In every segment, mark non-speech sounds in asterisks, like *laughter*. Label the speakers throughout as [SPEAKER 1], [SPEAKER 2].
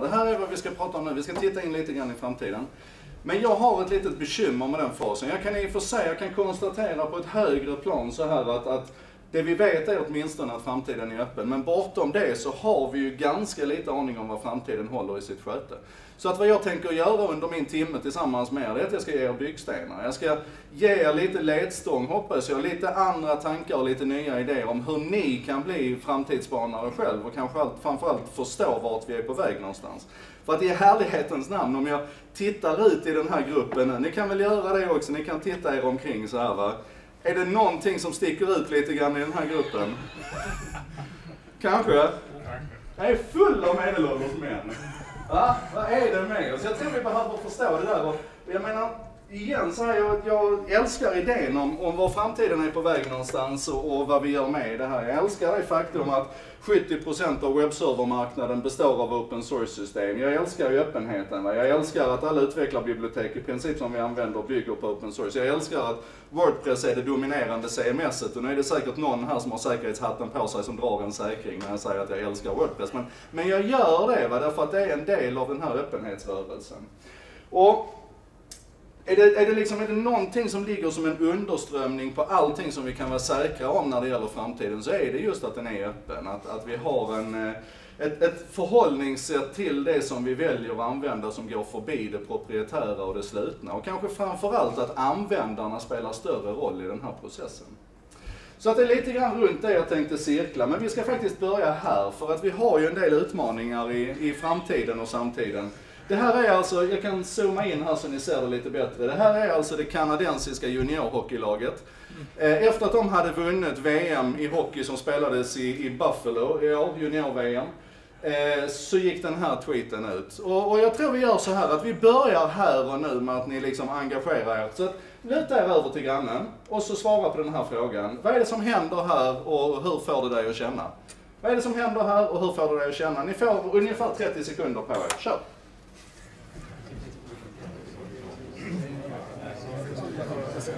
[SPEAKER 1] Det här är vad vi ska prata om nu. Vi ska titta in lite grann i framtiden. Men jag har ett litet bekymmer med den fasen. Jag kan i och för sig, jag kan konstatera på ett högre plan så här att, att det vi vet är åtminstone att framtiden är öppen. Men bortom det så har vi ju ganska lite aning om vad framtiden håller i sitt sköte. Så att vad jag tänker göra under min timme tillsammans med er, det är att jag ska ge er byggstenar. Jag ska ge er lite ledstång hoppas jag, lite andra tankar och lite nya idéer om hur ni kan bli framtidsspanare själv och kanske allt, framförallt förstå vart vi är på väg någonstans. För att i härlighetens namn, om jag tittar ut i den här gruppen nu, ni kan väl göra det också, ni kan titta er omkring så här va. Är det någonting som sticker ut lite grann i den här gruppen? Kanske? Jag är full av medelålders män. Va? Vad är det med oss? Jag tror vi behöver förstå det där. Jag menar, igen så här, jag, jag älskar idén om, om var framtiden är på väg någonstans och, och vad vi gör med det här. Jag älskar det faktum att 70% av webbservermarknaden består av open source-system. Jag älskar ju öppenheten. Va? Jag älskar att alla utvecklarbibliotek i princip som vi använder bygger på open source. Jag älskar att Wordpress är det dominerande CMS-et och nu är det säkert någon här som har säkerhetshatten på sig som drar en säkring när jag säger att jag älskar Wordpress. Men, men jag gör det va? därför att det är en del av den här öppenhetsrörelsen. Och är det, är, det liksom, är det någonting som ligger som en underströmning på allting som vi kan vara säkra om när det gäller framtiden så är det just att den är öppen. Att, att vi har en, eh, ett, ett förhållningssätt till det som vi väljer att använda som går förbi det proprietära och det slutna. Och kanske framförallt att användarna spelar större roll i den här processen. Så att det är lite grann runt det jag tänkte cirkla, men vi ska faktiskt börja här för att vi har ju en del utmaningar i, i framtiden och samtiden. Det här är alltså, jag kan zooma in här så ni ser det lite bättre. Det här är alltså det kanadensiska juniorhockeylaget. Eh, efter att de hade vunnit VM i hockey som spelades i, i Buffalo i år, junior-VM, eh, så gick den här tweeten ut. Och, och, jag tror vi gör så här att vi börjar här och nu med att ni liksom engagerar er. Så luta er över till grannen och så svara på den här frågan. Vad är det som händer här och hur får det dig att känna? Vad är det som händer här och hur får det dig att känna? Ni får ungefär 30 sekunder på er. Kör!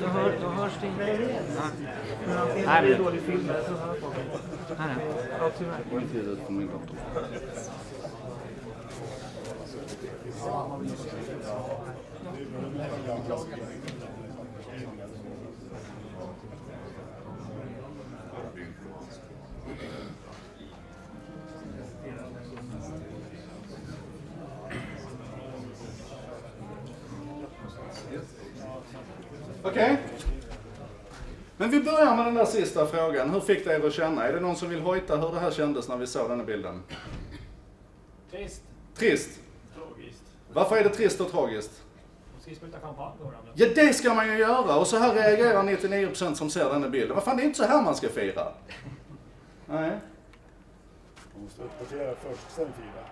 [SPEAKER 2] då, hör, då hörs det inte. Ja. Nej, men... dålig film så hör folk Nej, nej. Ja, tyvärr.
[SPEAKER 1] Okej? Börjar med den där sista frågan. Hur fick det er att känna? Är det någon som vill hojta hur det här kändes när vi såg den här bilden?
[SPEAKER 3] Trist.
[SPEAKER 1] Trist?
[SPEAKER 3] Tragiskt.
[SPEAKER 1] Varför är det trist och tragiskt?
[SPEAKER 3] De ska ju spruta champagne varandra.
[SPEAKER 1] Ja, det ska man ju göra. Och så här reagerar 99% som ser den här bilden. Vad fan, det är inte så här man ska fira. Nej.
[SPEAKER 4] Man måste uppdatera först, sen fira.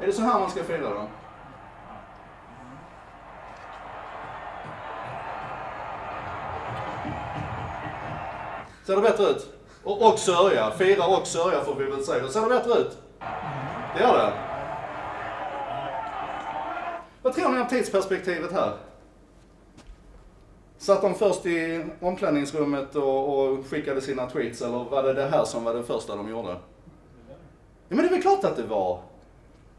[SPEAKER 1] Är det så här man ska fira då? Ser det bättre ut? Och, och sörja. Fira och sörja får vi väl säga. Ser det bättre ut? Det gör det. Vad tror ni om tidsperspektivet här? Satt de först i omklädningsrummet och, och, skickade sina tweets eller var det det här som var det första de gjorde? Ja men det är väl klart att det var.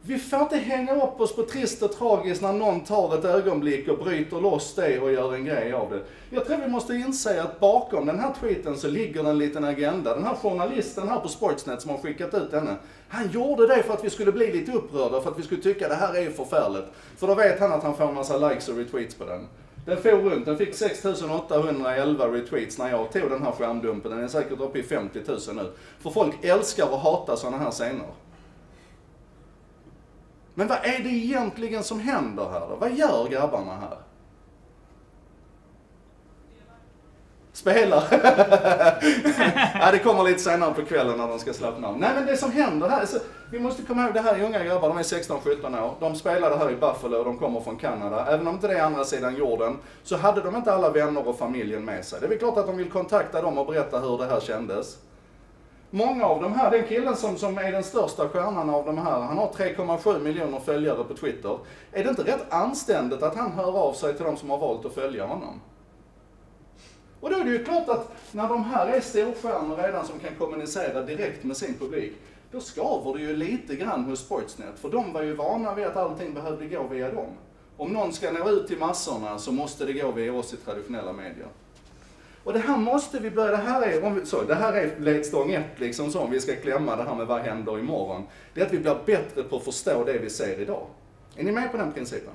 [SPEAKER 1] Vi får inte hänga upp oss på trist och tragiskt när någon tar ett ögonblick och bryter loss det och gör en grej av det. Jag tror vi måste inse att bakom den här tweeten så ligger en liten agenda. Den här journalisten här på Sportsnet som har skickat ut denna, han gjorde det för att vi skulle bli lite upprörda, för att vi skulle tycka det här är ju förfärligt. För då vet han att han får en massa likes och retweets på den. Den for runt, den fick 6811 retweets när jag tog den här skärmdumpen. Den är säkert uppe i 50 000 nu. För folk älskar och hatar sådana här scener. Men vad är det egentligen som händer här då? Vad gör grabbarna här? Spelar. *laughs* ja, det kommer lite senare på kvällen när de ska slappna av. Nej men det som händer här, så, vi måste komma ihåg det här är unga grabbar, de är 16-17 år. De spelade här i Buffalo, och de kommer från Kanada. Även om inte det är andra sidan jorden, så hade de inte alla vänner och familjen med sig. Det är väl klart att de vill kontakta dem och berätta hur det här kändes. Många av de här, den killen som, som är den största stjärnan av de här, han har 3,7 miljoner följare på Twitter. Är det inte rätt anständigt att han hör av sig till de som har valt att följa honom? Och då är det ju klart att när de här är storstjärnor redan som kan kommunicera direkt med sin publik, då skaver det ju lite grann hos Sportsnet, för de var ju vana vid att allting behövde gå via dem. Om någon ska nå ut till massorna så måste det gå via oss i traditionella medier. Och det här måste vi börja, det här är, om vi, så, det här är ledstång ett liksom så, om vi ska klämma det här med vad händer imorgon. Det är att vi blir bättre på att förstå det vi ser idag. Är ni med på den principen?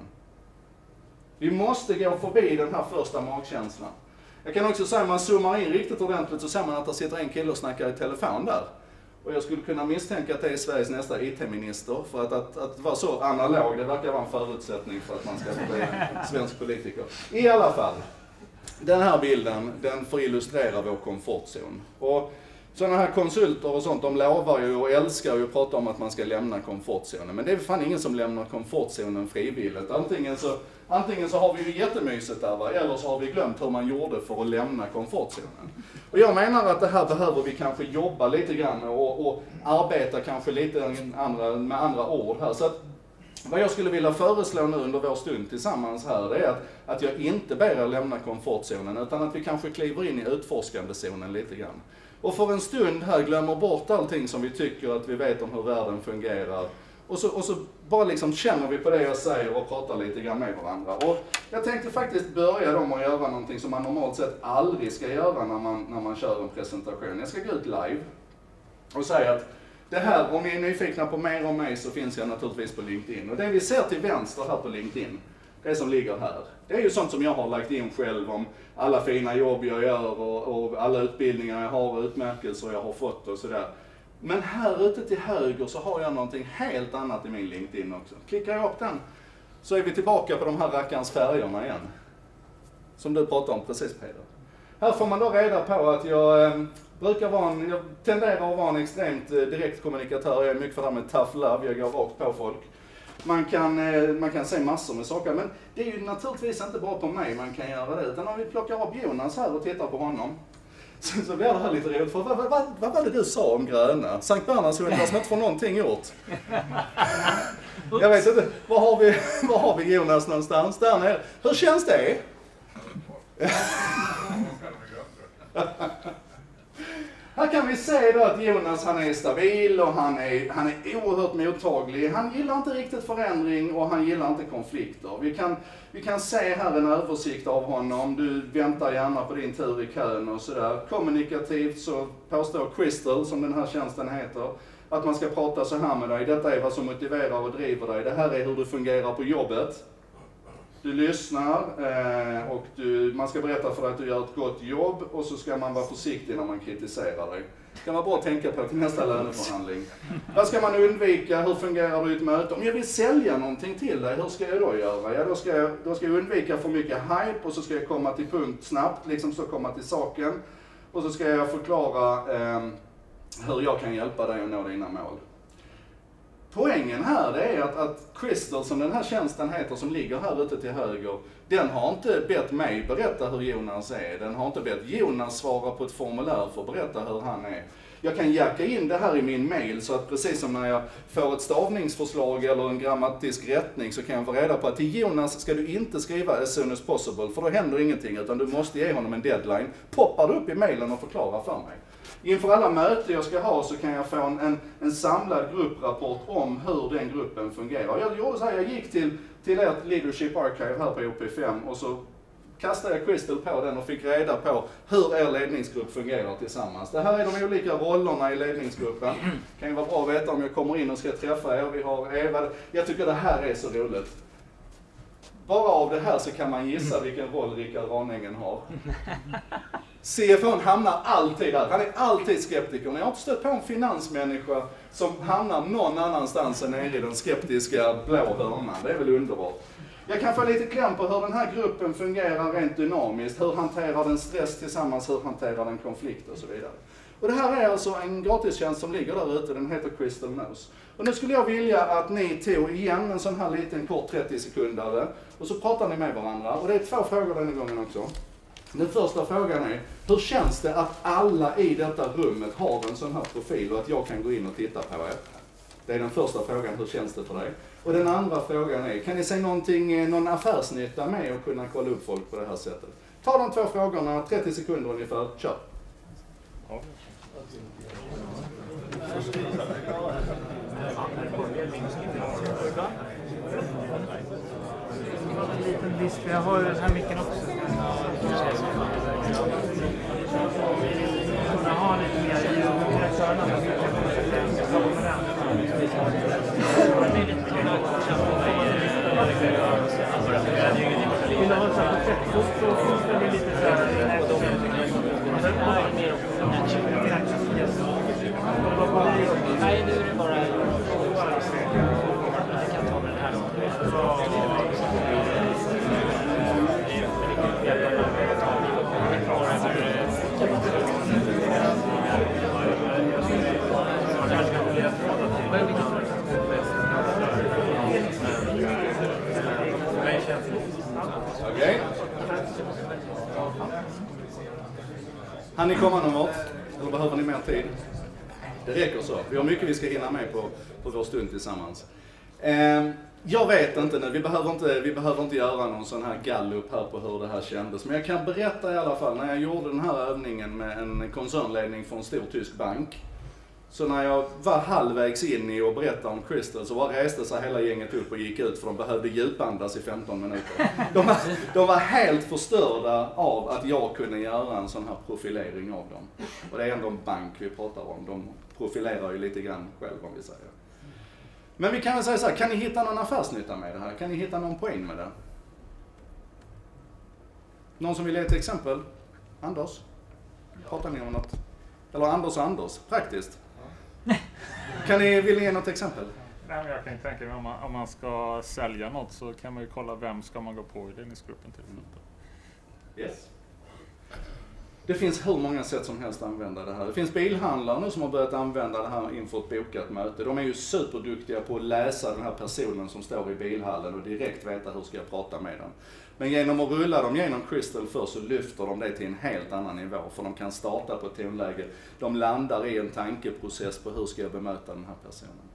[SPEAKER 1] Vi måste gå förbi den här första magkänslan. Jag kan också säga, om man zoomar in riktigt ordentligt så ser man att det sitter en kille och snackar i telefon där. Och jag skulle kunna misstänka att det är Sveriges nästa IT-minister, för att, att, att vara så analog, det verkar vara en förutsättning för att man ska bli svensk politiker. I alla fall, den här bilden, den får illustrera vår komfortzon. Och sådana här konsulter och sånt, de lovar ju och älskar ju att prata om att man ska lämna komfortzonen. Men det är fan ingen som lämnar komfortzonen frivilligt. Antingen så, antingen så har vi ju jättemysigt där va, eller så har vi glömt hur man gjorde för att lämna komfortzonen. Och jag menar att det här behöver vi kanske jobba lite grann med och, och arbeta kanske lite andra, med andra ord här. Så att vad jag skulle vilja föreslå nu under vår stund tillsammans här, det är att, att jag inte ber er lämna komfortzonen, utan att vi kanske kliver in i utforskandezonen lite grann. Och för en stund här glömmer bort allting som vi tycker att vi vet om hur världen fungerar. Och så, och så bara liksom känner vi på det jag säger och pratar lite grann med varandra. Och jag tänkte faktiskt börja då med att göra någonting som man normalt sett aldrig ska göra när man, när man kör en presentation. Jag ska gå ut live och säga att det här, om ni är nyfikna på mer om mig så finns jag naturligtvis på LinkedIn. Och det vi ser till vänster här på LinkedIn, det som ligger här, det är ju sånt som jag har lagt in själv om alla fina jobb jag gör och, och alla utbildningar jag har och utmärkelser jag har fått och sådär. Men här ute till höger så har jag någonting helt annat i min LinkedIn också. Klickar jag upp den så är vi tillbaka på de här rackarns färgerna igen. Som du pratade om precis Peder. Här får man då reda på att jag eh, brukar vara en, jag tenderar att vara en extremt eh, direkt kommunikatör. Jag är mycket för det här med tough love, jag går rakt på folk. Man kan, eh, man kan säga massor med saker, men det är ju naturligtvis inte bara på mig man kan göra det. Utan om vi plockar upp Jonas här och tittar på honom. *laughs* Så, så blir det här lite roligt, för vad, vad, vad, vad var det du sa om gröna? Sankt Bernhardshundar som inte får någonting gjort. *laughs* Jag vet inte, var har vi, var har vi Jonas någonstans? Där nere. Hur känns det? *laughs* Här kan vi se då att Jonas han är stabil och han är, han är oerhört mottaglig. Han gillar inte riktigt förändring och han gillar inte konflikter. Vi kan, vi kan se här en översikt av honom. Du väntar gärna på din tur i kön och sådär. Kommunikativt så påstår Crystal, som den här tjänsten heter, att man ska prata så här med dig. Detta är vad som motiverar och driver dig. Det här är hur du fungerar på jobbet. Du lyssnar eh, och du, man ska berätta för dig att du gör ett gott jobb och så ska man vara försiktig när man kritiserar dig. Det kan vara bra att tänka på till nästa löneförhandling. Vad ska man undvika? Hur fungerar du i ett möte? Om jag vill sälja någonting till dig, hur ska jag då göra? Ja, då ska jag, då ska jag undvika för mycket hype och så ska jag komma till punkt snabbt, liksom så komma till saken. Och så ska jag förklara eh, hur jag kan hjälpa dig att nå dina mål. Poängen här det är att, att Crystal, som den här tjänsten heter, som ligger här ute till höger, den har inte bett mig berätta hur Jonas är. Den har inte bett Jonas svara på ett formulär för att berätta hur han är. Jag kan jacka in det här i min mail så att precis som när jag får ett stavningsförslag eller en grammatisk rättning så kan jag få reda på att till Jonas ska du inte skriva as soon as possible för då händer ingenting utan du måste ge honom en deadline. Poppar det upp i mailen och förklarar för mig. Inför alla möten jag ska ha så kan jag få en, en, en samlad grupprapport om hur den gruppen fungerar. Jag gjorde så här, jag gick till, till ert Leadership Archive här på OP5 och så kastade jag Crystal på den och fick reda på hur er ledningsgrupp fungerar tillsammans. Det här är de olika rollerna i ledningsgruppen. Kan ju vara bra att veta om jag kommer in och ska träffa er. Vi har Eva. Jag tycker det här är så roligt. Bara av det här så kan man gissa vilken roll Rickard Ranängen har. *laughs* CFO hamnar alltid där. Han är alltid skeptiker. Jag har inte stött på en finansmänniska som hamnar någon annanstans än nere i den skeptiska blå hörnan. Det är väl underbart. Jag kan få lite kläm på hur den här gruppen fungerar rent dynamiskt. Hur hanterar den stress tillsammans? Hur hanterar den konflikt och så vidare. Och det här är alltså en gratistjänst som ligger där ute. Den heter Crystal Nose. Och nu skulle jag vilja att ni tog igen en sån här liten kort 30 sekundare och så pratar ni med varandra. Och det är två frågor denna gången också. Den första frågan är, hur känns det att alla i detta rummet har en sån här profil och att jag kan gå in och titta på er? Det är den första frågan, hur känns det för dig? Och den andra frågan är, kan ni se någonting, eh, någon affärsnytta med att kunna kolla upp folk på det här sättet? Ta de två frågorna, 30 sekunder ungefär, kör.
[SPEAKER 2] Jag har den här micken också. Jag har lite mer ljud redaktörerna.
[SPEAKER 1] Christus. Hann ni komma någon vart? Eller behöver ni mer tid? Det räcker så. Vi har mycket vi ska hinna med på, på vår stund tillsammans. Eh, jag vet inte nu, vi behöver inte, vi behöver inte göra någon sån här gallup här på hur det här kändes. Men jag kan berätta i alla fall, när jag gjorde den här övningen med en koncernledning för en stor tysk bank. Så när jag var halvvägs in i att berätta om Crystal så bara reste sig hela gänget upp och gick ut för de behövde djupandas i 15 minuter. De var, de var helt förstörda av att jag kunde göra en sån här profilering av dem. Och det är ändå en bank vi pratar om. De profilerar ju lite grann själv om vi säger. Men vi kan väl säga så här, kan ni hitta någon affärsnytta med det här? Kan ni hitta någon poäng med det? Någon som vill ge ett exempel? Anders? Pratar ni om något? Eller Anders och Anders, praktiskt. Kan ni, vill ni ge något exempel?
[SPEAKER 5] Nej, jag kan ju tänka mig om man, om man ska sälja något så kan man ju kolla vem ska man gå på i ledningsgruppen till exempel.
[SPEAKER 1] Yes. Det finns hur många sätt som helst att använda det här. Det finns bilhandlare nu som har börjat använda det här inför ett bokat möte. De är ju superduktiga på att läsa den här personen som står i bilhallen och direkt veta hur ska jag prata med den. Men genom att rulla dem genom Crystal först så lyfter de det till en helt annan nivå. För de kan starta på ett tonläge. De landar i en tankeprocess på hur ska jag bemöta den här personen.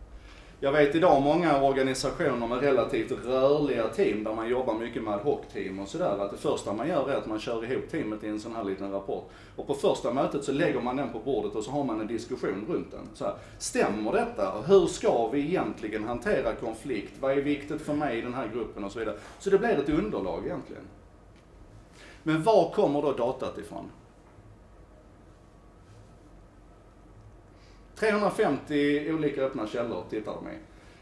[SPEAKER 1] Jag vet idag många organisationer med relativt rörliga team där man jobbar mycket med ad hoc-team och sådär. Att det första man gör är att man kör ihop teamet i en sån här liten rapport. Och på första mötet så lägger man den på bordet och så har man en diskussion runt den. Så här, stämmer detta? Hur ska vi egentligen hantera konflikt? Vad är viktigt för mig i den här gruppen och så vidare. Så det blir ett underlag egentligen. Men var kommer då datat ifrån? 350 olika öppna källor tittar de i.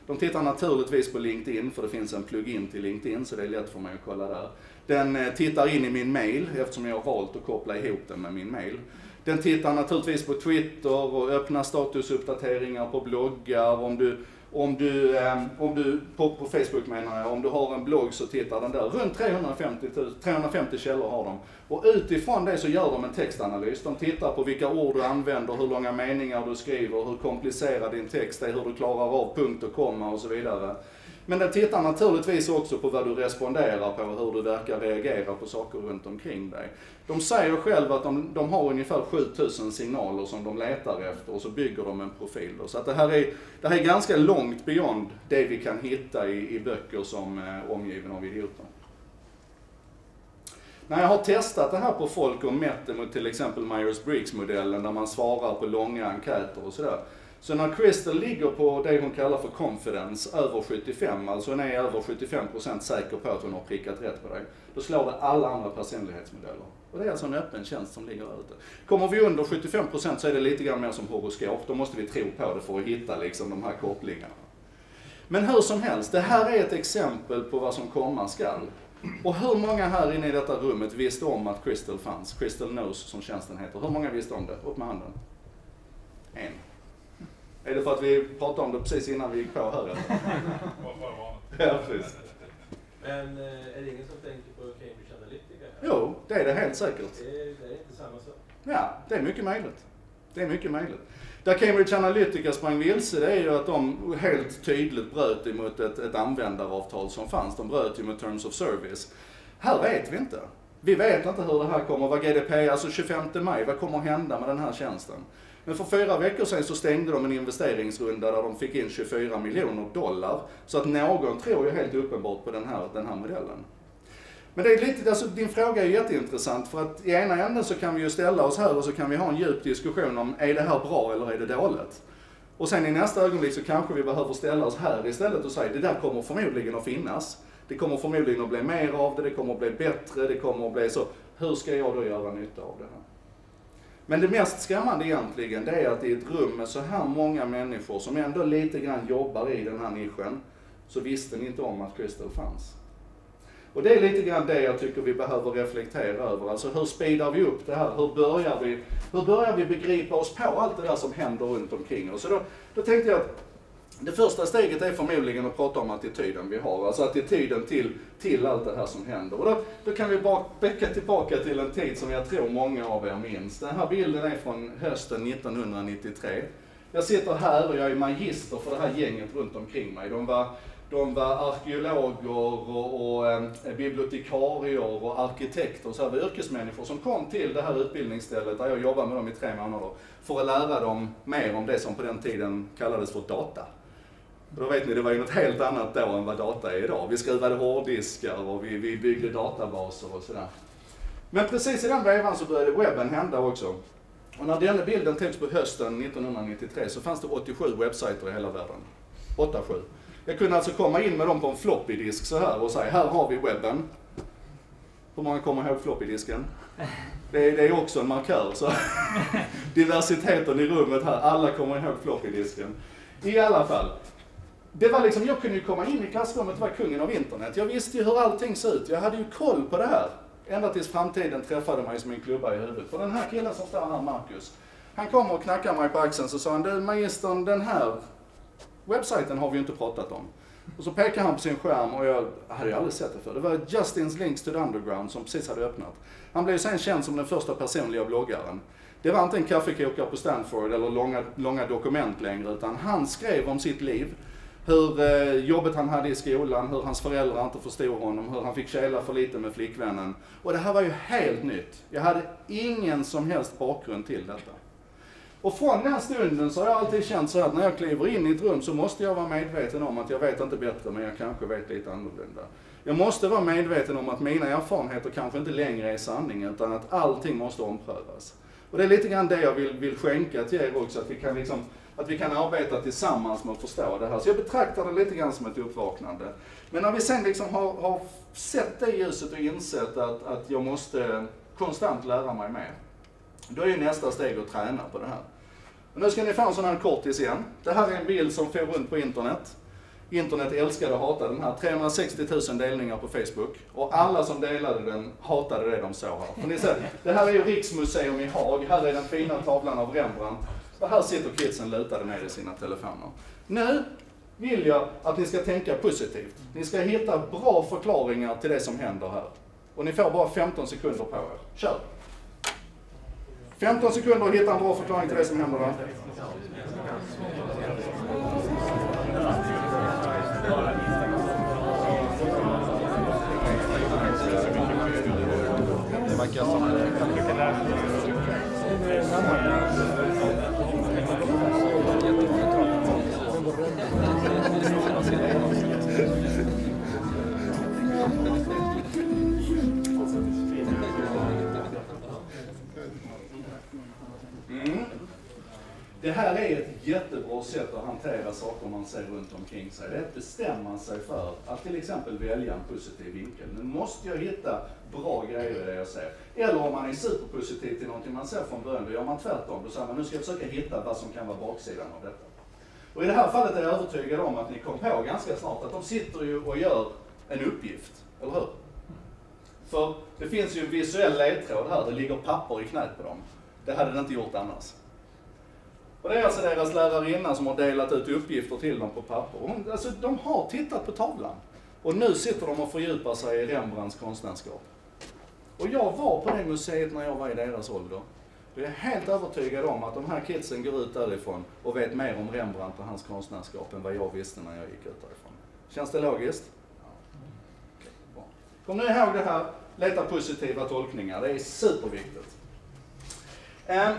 [SPEAKER 1] De tittar naturligtvis på LinkedIn, för det finns en plugin till LinkedIn, så det är lätt för mig att kolla där. Den eh, tittar in i min mail, eftersom jag har valt att koppla ihop den med min mail. Den tittar naturligtvis på Twitter och öppna statusuppdateringar på bloggar. Om du, om du, ehm, om du på, på Facebook menar jag, om du har en blogg så tittar den där. Runt 350, 350 källor har de. Och utifrån det så gör de en textanalys. De tittar på vilka ord du använder, hur långa meningar du skriver, hur komplicerad din text är, hur du klarar av punkt och komma och så vidare. Men den tittar naturligtvis också på vad du responderar på och hur du verkar reagera på saker runt omkring dig. De säger själva att de, de har ungefär 7000 signaler som de letar efter och så bygger de en profil. Då. Så att det, här är, det här är ganska långt beyond det vi kan hitta i, i böcker som eh, Omgiven av idioter. När jag har testat det här på folk och mätt det mot till exempel Myers-Briggs-modellen där man svarar på långa enkäter och sådär. Så när Crystal ligger på det hon kallar för confidence, över 75, alltså hon är över 75% säker på att hon har prickat rätt på dig, då slår det alla andra personlighetsmodeller. Och det är alltså en öppen tjänst som ligger där ute. Kommer vi under 75% så är det lite grann mer som horoskop, då måste vi tro på det för att hitta liksom de här kopplingarna. Men hur som helst, det här är ett exempel på vad som komma skall. Och hur många här inne i detta rummet visste om att Crystal fanns? Crystal knows som tjänsten heter. Hur många visste om det? Upp med handen. En. Är det för att vi pratade om det precis innan vi gick på här eller? *laughs* Ja, precis.
[SPEAKER 6] Men eh, är det ingen som tänker på Cambridge Analytica? här?
[SPEAKER 1] Jo, det är det helt säkert.
[SPEAKER 6] Det är, det är inte samma sak.
[SPEAKER 1] Ja, det är mycket möjligt. Det är mycket möjligt. Där Cambridge Analytica sprang vilse, det är ju att de helt tydligt bröt emot ett, ett användaravtal som fanns. De bröt ju mot Terms of Service. Här vet vi inte. Vi vet inte hur det här kommer, vad GDP, alltså 25 maj, vad kommer att hända med den här tjänsten? Men för fyra veckor sedan så stängde de en investeringsrunda där de fick in 24 miljoner dollar. Så att någon tror ju helt uppenbart på den här, den här modellen. Men det är lite, alltså din fråga är jätteintressant för att i ena änden så kan vi ju ställa oss här och så kan vi ha en djup diskussion om är det här bra eller är det dåligt? Och sen i nästa ögonblick så kanske vi behöver ställa oss här istället och säga det där kommer förmodligen att finnas. Det kommer förmodligen att bli mer av det, det kommer att bli bättre, det kommer att bli så. Hur ska jag då göra nytta av det här? Men det mest skrämmande egentligen, det är att i ett rum med så här många människor som ändå lite grann jobbar i den här nischen, så visste ni inte om att Crystal fanns. Och det är lite grann det jag tycker vi behöver reflektera över. Alltså hur speedar vi upp det här? Hur börjar vi, hur börjar vi begripa oss på allt det där som händer runt omkring oss? Så då, då tänkte jag att det första steget är förmodligen att prata om attityden vi har. Alltså attityden till, till allt det här som händer. Och då, då kan vi bara backa tillbaka till en tid som jag tror många av er minns. Den här bilden är från hösten 1993. Jag sitter här och jag är magister för det här gänget runt omkring mig. De var de var arkeologer och, och eh, bibliotekarier och arkitekter, så här var yrkesmänniskor som kom till det här utbildningsstället där jag jobbade med dem i tre månader för att lära dem mer om det som på den tiden kallades för data. Och då vet ni, det var ju något helt annat då än vad data är idag. Vi skruvade hårddiskar och vi, vi byggde databaser och sådär. Men precis i den vevan så började webben hända också. Och när denna bilden togs på hösten 1993 så fanns det 87 webbsajter i hela världen. 8-7. Jag kunde alltså komma in med dem på en floppy disk så här och säga, här har vi webben. Hur många kommer ihåg floppy disken? Det är, det är också en markör. Så *laughs* diversiteten i rummet här, alla kommer ihåg floppy disken. I alla fall. Det var liksom, jag kunde ju komma in i klassrummet och vara kungen av internet. Jag visste ju hur allting såg ut. Jag hade ju koll på det här. Ända tills framtiden träffade mig som en klubba i huvudet. För den här killen som står här, Marcus, han kom och knackade mig på axeln så sa han, du magistern, den här webbsajten har vi ju inte pratat om. Och så pekar han på sin skärm och jag hade ju aldrig sett det för. Det var Justins Links to the Underground som precis hade öppnat. Han blev sen känd som den första personliga bloggaren. Det var inte en kaffekokare på Stanford eller långa, långa dokument längre, utan han skrev om sitt liv. Hur eh, jobbet han hade i skolan, hur hans föräldrar inte förstod honom, hur han fick kela för lite med flickvännen. Och det här var ju helt nytt. Jag hade ingen som helst bakgrund till detta. Och från den stunden så har jag alltid känt så att när jag kliver in i ett rum så måste jag vara medveten om att jag vet inte bättre men jag kanske vet lite annorlunda. Jag måste vara medveten om att mina erfarenheter kanske inte längre är sanning utan att allting måste omprövas. Och det är lite grann det jag vill, vill skänka till er också, att vi, kan liksom, att vi kan arbeta tillsammans med att förstå det här. Så jag betraktar det lite grann som ett uppvaknande. Men när vi sen liksom har, har sett det ljuset och insett att, att jag måste konstant lära mig mer, då är ju nästa steg att träna på det här. Och nu ska ni få en sån här kortis igen. Det här är en bild som får runt på internet. Internet älskade och hatade den här. 360 000 delningar på Facebook. Och alla som delade den hatade det de såg här. För ni ser, det här är ju Riksmuseum i Haag. Här är den fina tavlan av Rembrandt. Och här sitter kidsen lutade ner i sina telefoner. Nu vill jag att ni ska tänka positivt. Ni ska hitta bra förklaringar till det som händer här. Och ni får bara 15 sekunder på er. Kör! 15 sekunder att hitta en bra förklaring till det som händer där.
[SPEAKER 7] Det verkar som...
[SPEAKER 1] Mm. Det här är ett jättebra sätt att hantera saker man ser runt omkring sig. Det är att bestämma sig för att till exempel välja en positiv vinkel. Nu måste jag hitta bra grejer i det jag ser. Eller om man är superpositiv till någonting man ser från början, då gör man tvärtom. Då säger man, nu ska jag försöka hitta vad som kan vara baksidan av detta. Och i det här fallet är jag övertygad om att ni kom på ganska snart att de sitter ju och gör en uppgift, eller hur? För det finns ju en visuell ledtråd här, det ligger papper i knät på dem. Det hade det inte gjort annars. Och det är alltså deras lärarinna som har delat ut uppgifter till dem på papper. Hon, alltså, de har tittat på tavlan. Och nu sitter de och fördjupar sig i Rembrandts konstnärskap. Och jag var på det museet när jag var i deras ålder. Jag är helt övertygad om att de här kidsen går ut därifrån och vet mer om Rembrandt och hans konstnärskap än vad jag visste när jag gick ut därifrån. Känns det logiskt? Bra. Kom nu ihåg det här, leta positiva tolkningar. Det är superviktigt. Ehm,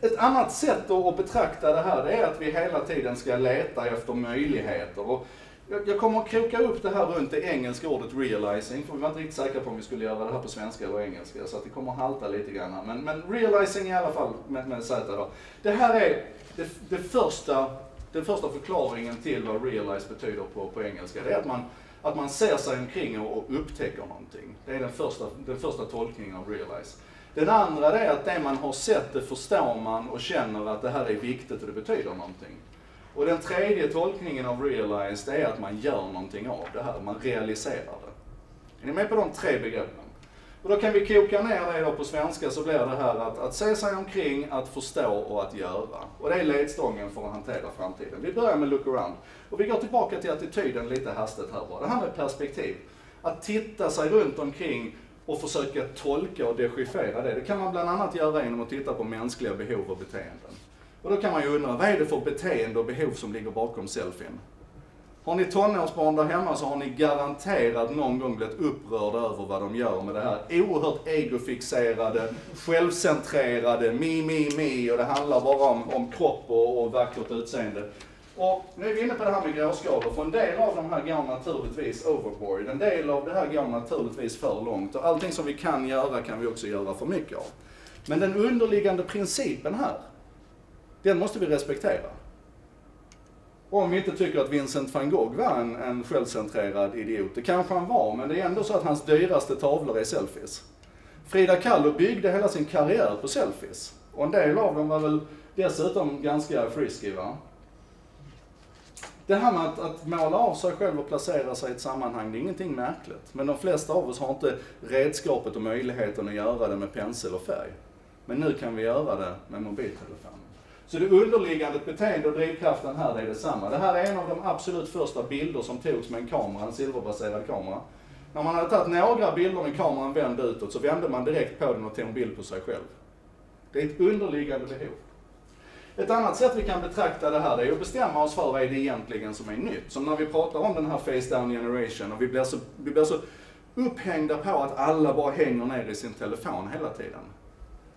[SPEAKER 1] ett- annat sätt att att betrakta det här det är att vi hela tiden ska leta efter möjligheter. Och jag jag kommer att kroka upp det här runt det engelska ordet realizing, för vi var inte riktigt säkra på om vi skulle göra det här på svenska eller engelska, så att det kommer att halta lite grann. här. Men, men realizing i alla fall med, med Z då. Det här är det, det första, den första förklaringen till vad realize betyder på, på engelska. Det är att man, att man ser sig omkring och, och upptäcker någonting. Det är den första, den första tolkningen av realize. Den andra är att det man har sett, det förstår man och känner att det här är viktigt och det betyder någonting. Och den tredje tolkningen av realize, det är att man gör någonting av det här, man realiserar det. Är ni med på de tre begreppen? Och då kan vi koka ner det då på svenska så blir det här att, att se sig omkring, att förstå och att göra. Och det är ledstången för att hantera framtiden. Vi börjar med look around. Och vi går tillbaka till attityden lite hastigt här bara. Det här med perspektiv. Att titta sig runt omkring och försöka tolka och dechiffrera det. Det kan man bland annat göra genom att titta på mänskliga behov och beteenden. Och då kan man ju undra, vad är det för beteende och behov som ligger bakom selfien? Har ni tonårsbarn där hemma så har ni garanterat någon gång blivit upprörda över vad de gör med det här oerhört egofixerade, självcentrerade, mi, mi, mi och det handlar bara om, om kropp och, och vackert utseende. Och nu är vi inne på det här med gråskalor, för en del av de här går naturligtvis overboard. En del av det här går naturligtvis för långt och allting som vi kan göra kan vi också göra för mycket av. Men den underliggande principen här, den måste vi respektera. Om vi inte tycker att Vincent van Gogh var en, en självcentrerad idiot. Det kanske han var, men det är ändå så att hans dyraste tavlor är selfies. Frida Kahlo byggde hela sin karriär på selfies. Och en del av dem var väl dessutom ganska frisky va? Det här med att, att måla av sig själv och placera sig i ett sammanhang, det är ingenting märkligt. Men de flesta av oss har inte redskapet och möjligheten att göra det med pensel och färg. Men nu kan vi göra det med mobiltelefonen. Så det underliggande beteende och drivkraften här, det är detsamma. Det här är en av de absolut första bilder som togs med en kamera, en silverbaserad kamera. När man hade tagit några bilder med kameran vänd utåt så vände man direkt på den och tog en bild på sig själv. Det är ett underliggande behov. Ett annat sätt vi kan betrakta det här det är att bestämma oss för vad är det egentligen som är nytt. Som när vi pratar om den här face down generation och vi blir så, vi blir så upphängda på att alla bara hänger ner i sin telefon hela tiden.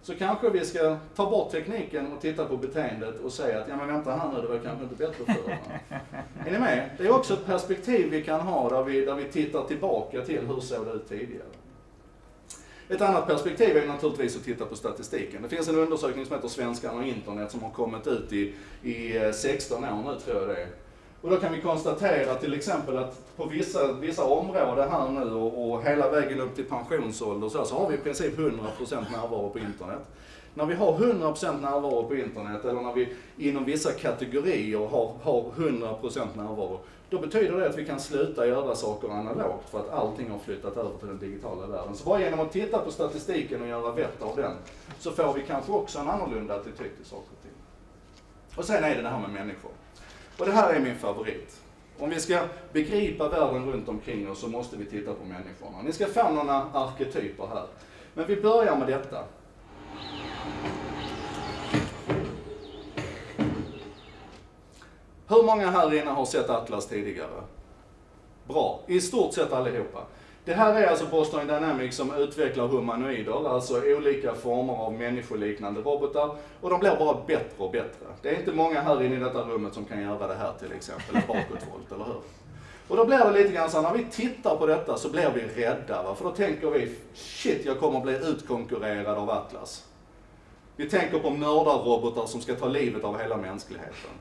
[SPEAKER 1] Så kanske vi ska ta bort tekniken och titta på beteendet och säga att ja men vänta här nu, det var kanske inte bättre förr. är ni med? Det är också ett perspektiv vi kan ha där vi, där vi tittar tillbaka till hur såg det ut tidigare. Ett annat perspektiv är naturligtvis att titta på statistiken. Det finns en undersökning som heter Svenskarna och internet som har kommit ut i, i eh, 16 år nu tror jag det är. Och då kan vi konstatera till exempel att på vissa, vissa områden här nu och, och hela vägen upp till pensionsålder så, så har vi i princip 100% närvaro på internet. När vi har 100% närvaro på internet eller när vi inom vissa kategorier har, har 100% närvaro, då betyder det att vi kan sluta göra saker analogt för att allting har flyttat över till den digitala världen. Så bara genom att titta på statistiken och göra vett av den så får vi kanske också en annorlunda attityd till saker och ting. Och sen är det det här med människor. Och det här är min favorit. Om vi ska begripa världen runt omkring oss så måste vi titta på människorna. Ni ska få några arketyper här. Men vi börjar med detta. Hur många här inne har sett Atlas tidigare? Bra, i stort sett allihopa. Det här är alltså Boston Dynamics som utvecklar humanoider, alltså olika former av människoliknande robotar. Och de blir bara bättre och bättre. Det är inte många här inne i detta rummet som kan göra det här till exempel, ett bakåtvolt, eller hur? Och då blir det lite grann så när vi tittar på detta så blir vi rädda, va? för då tänker vi, shit jag kommer bli utkonkurrerad av Atlas. Vi tänker på mördarrobotar som ska ta livet av hela mänskligheten.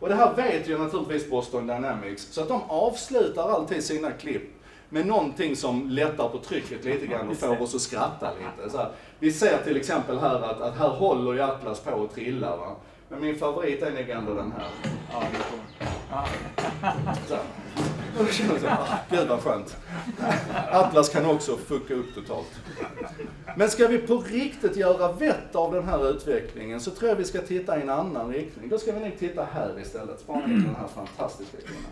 [SPEAKER 1] Och det här vet ju naturligtvis Boston Dynamics, så att de avslutar alltid sina klipp med någonting som lättar på trycket lite grann och får oss att skratta lite. Så här, vi ser till exempel här att, att här håller Atlas på att trilla. Va? Men min favorit är nog ändå den här.
[SPEAKER 5] Ja.
[SPEAKER 1] Så gud vad skönt. Atlas kan också fucka upp totalt. Men ska vi på riktigt göra vett av den här utvecklingen så tror jag vi ska titta i en annan riktning. Då ska vi nog titta här istället. Spana in den här fantastiska kvinnan.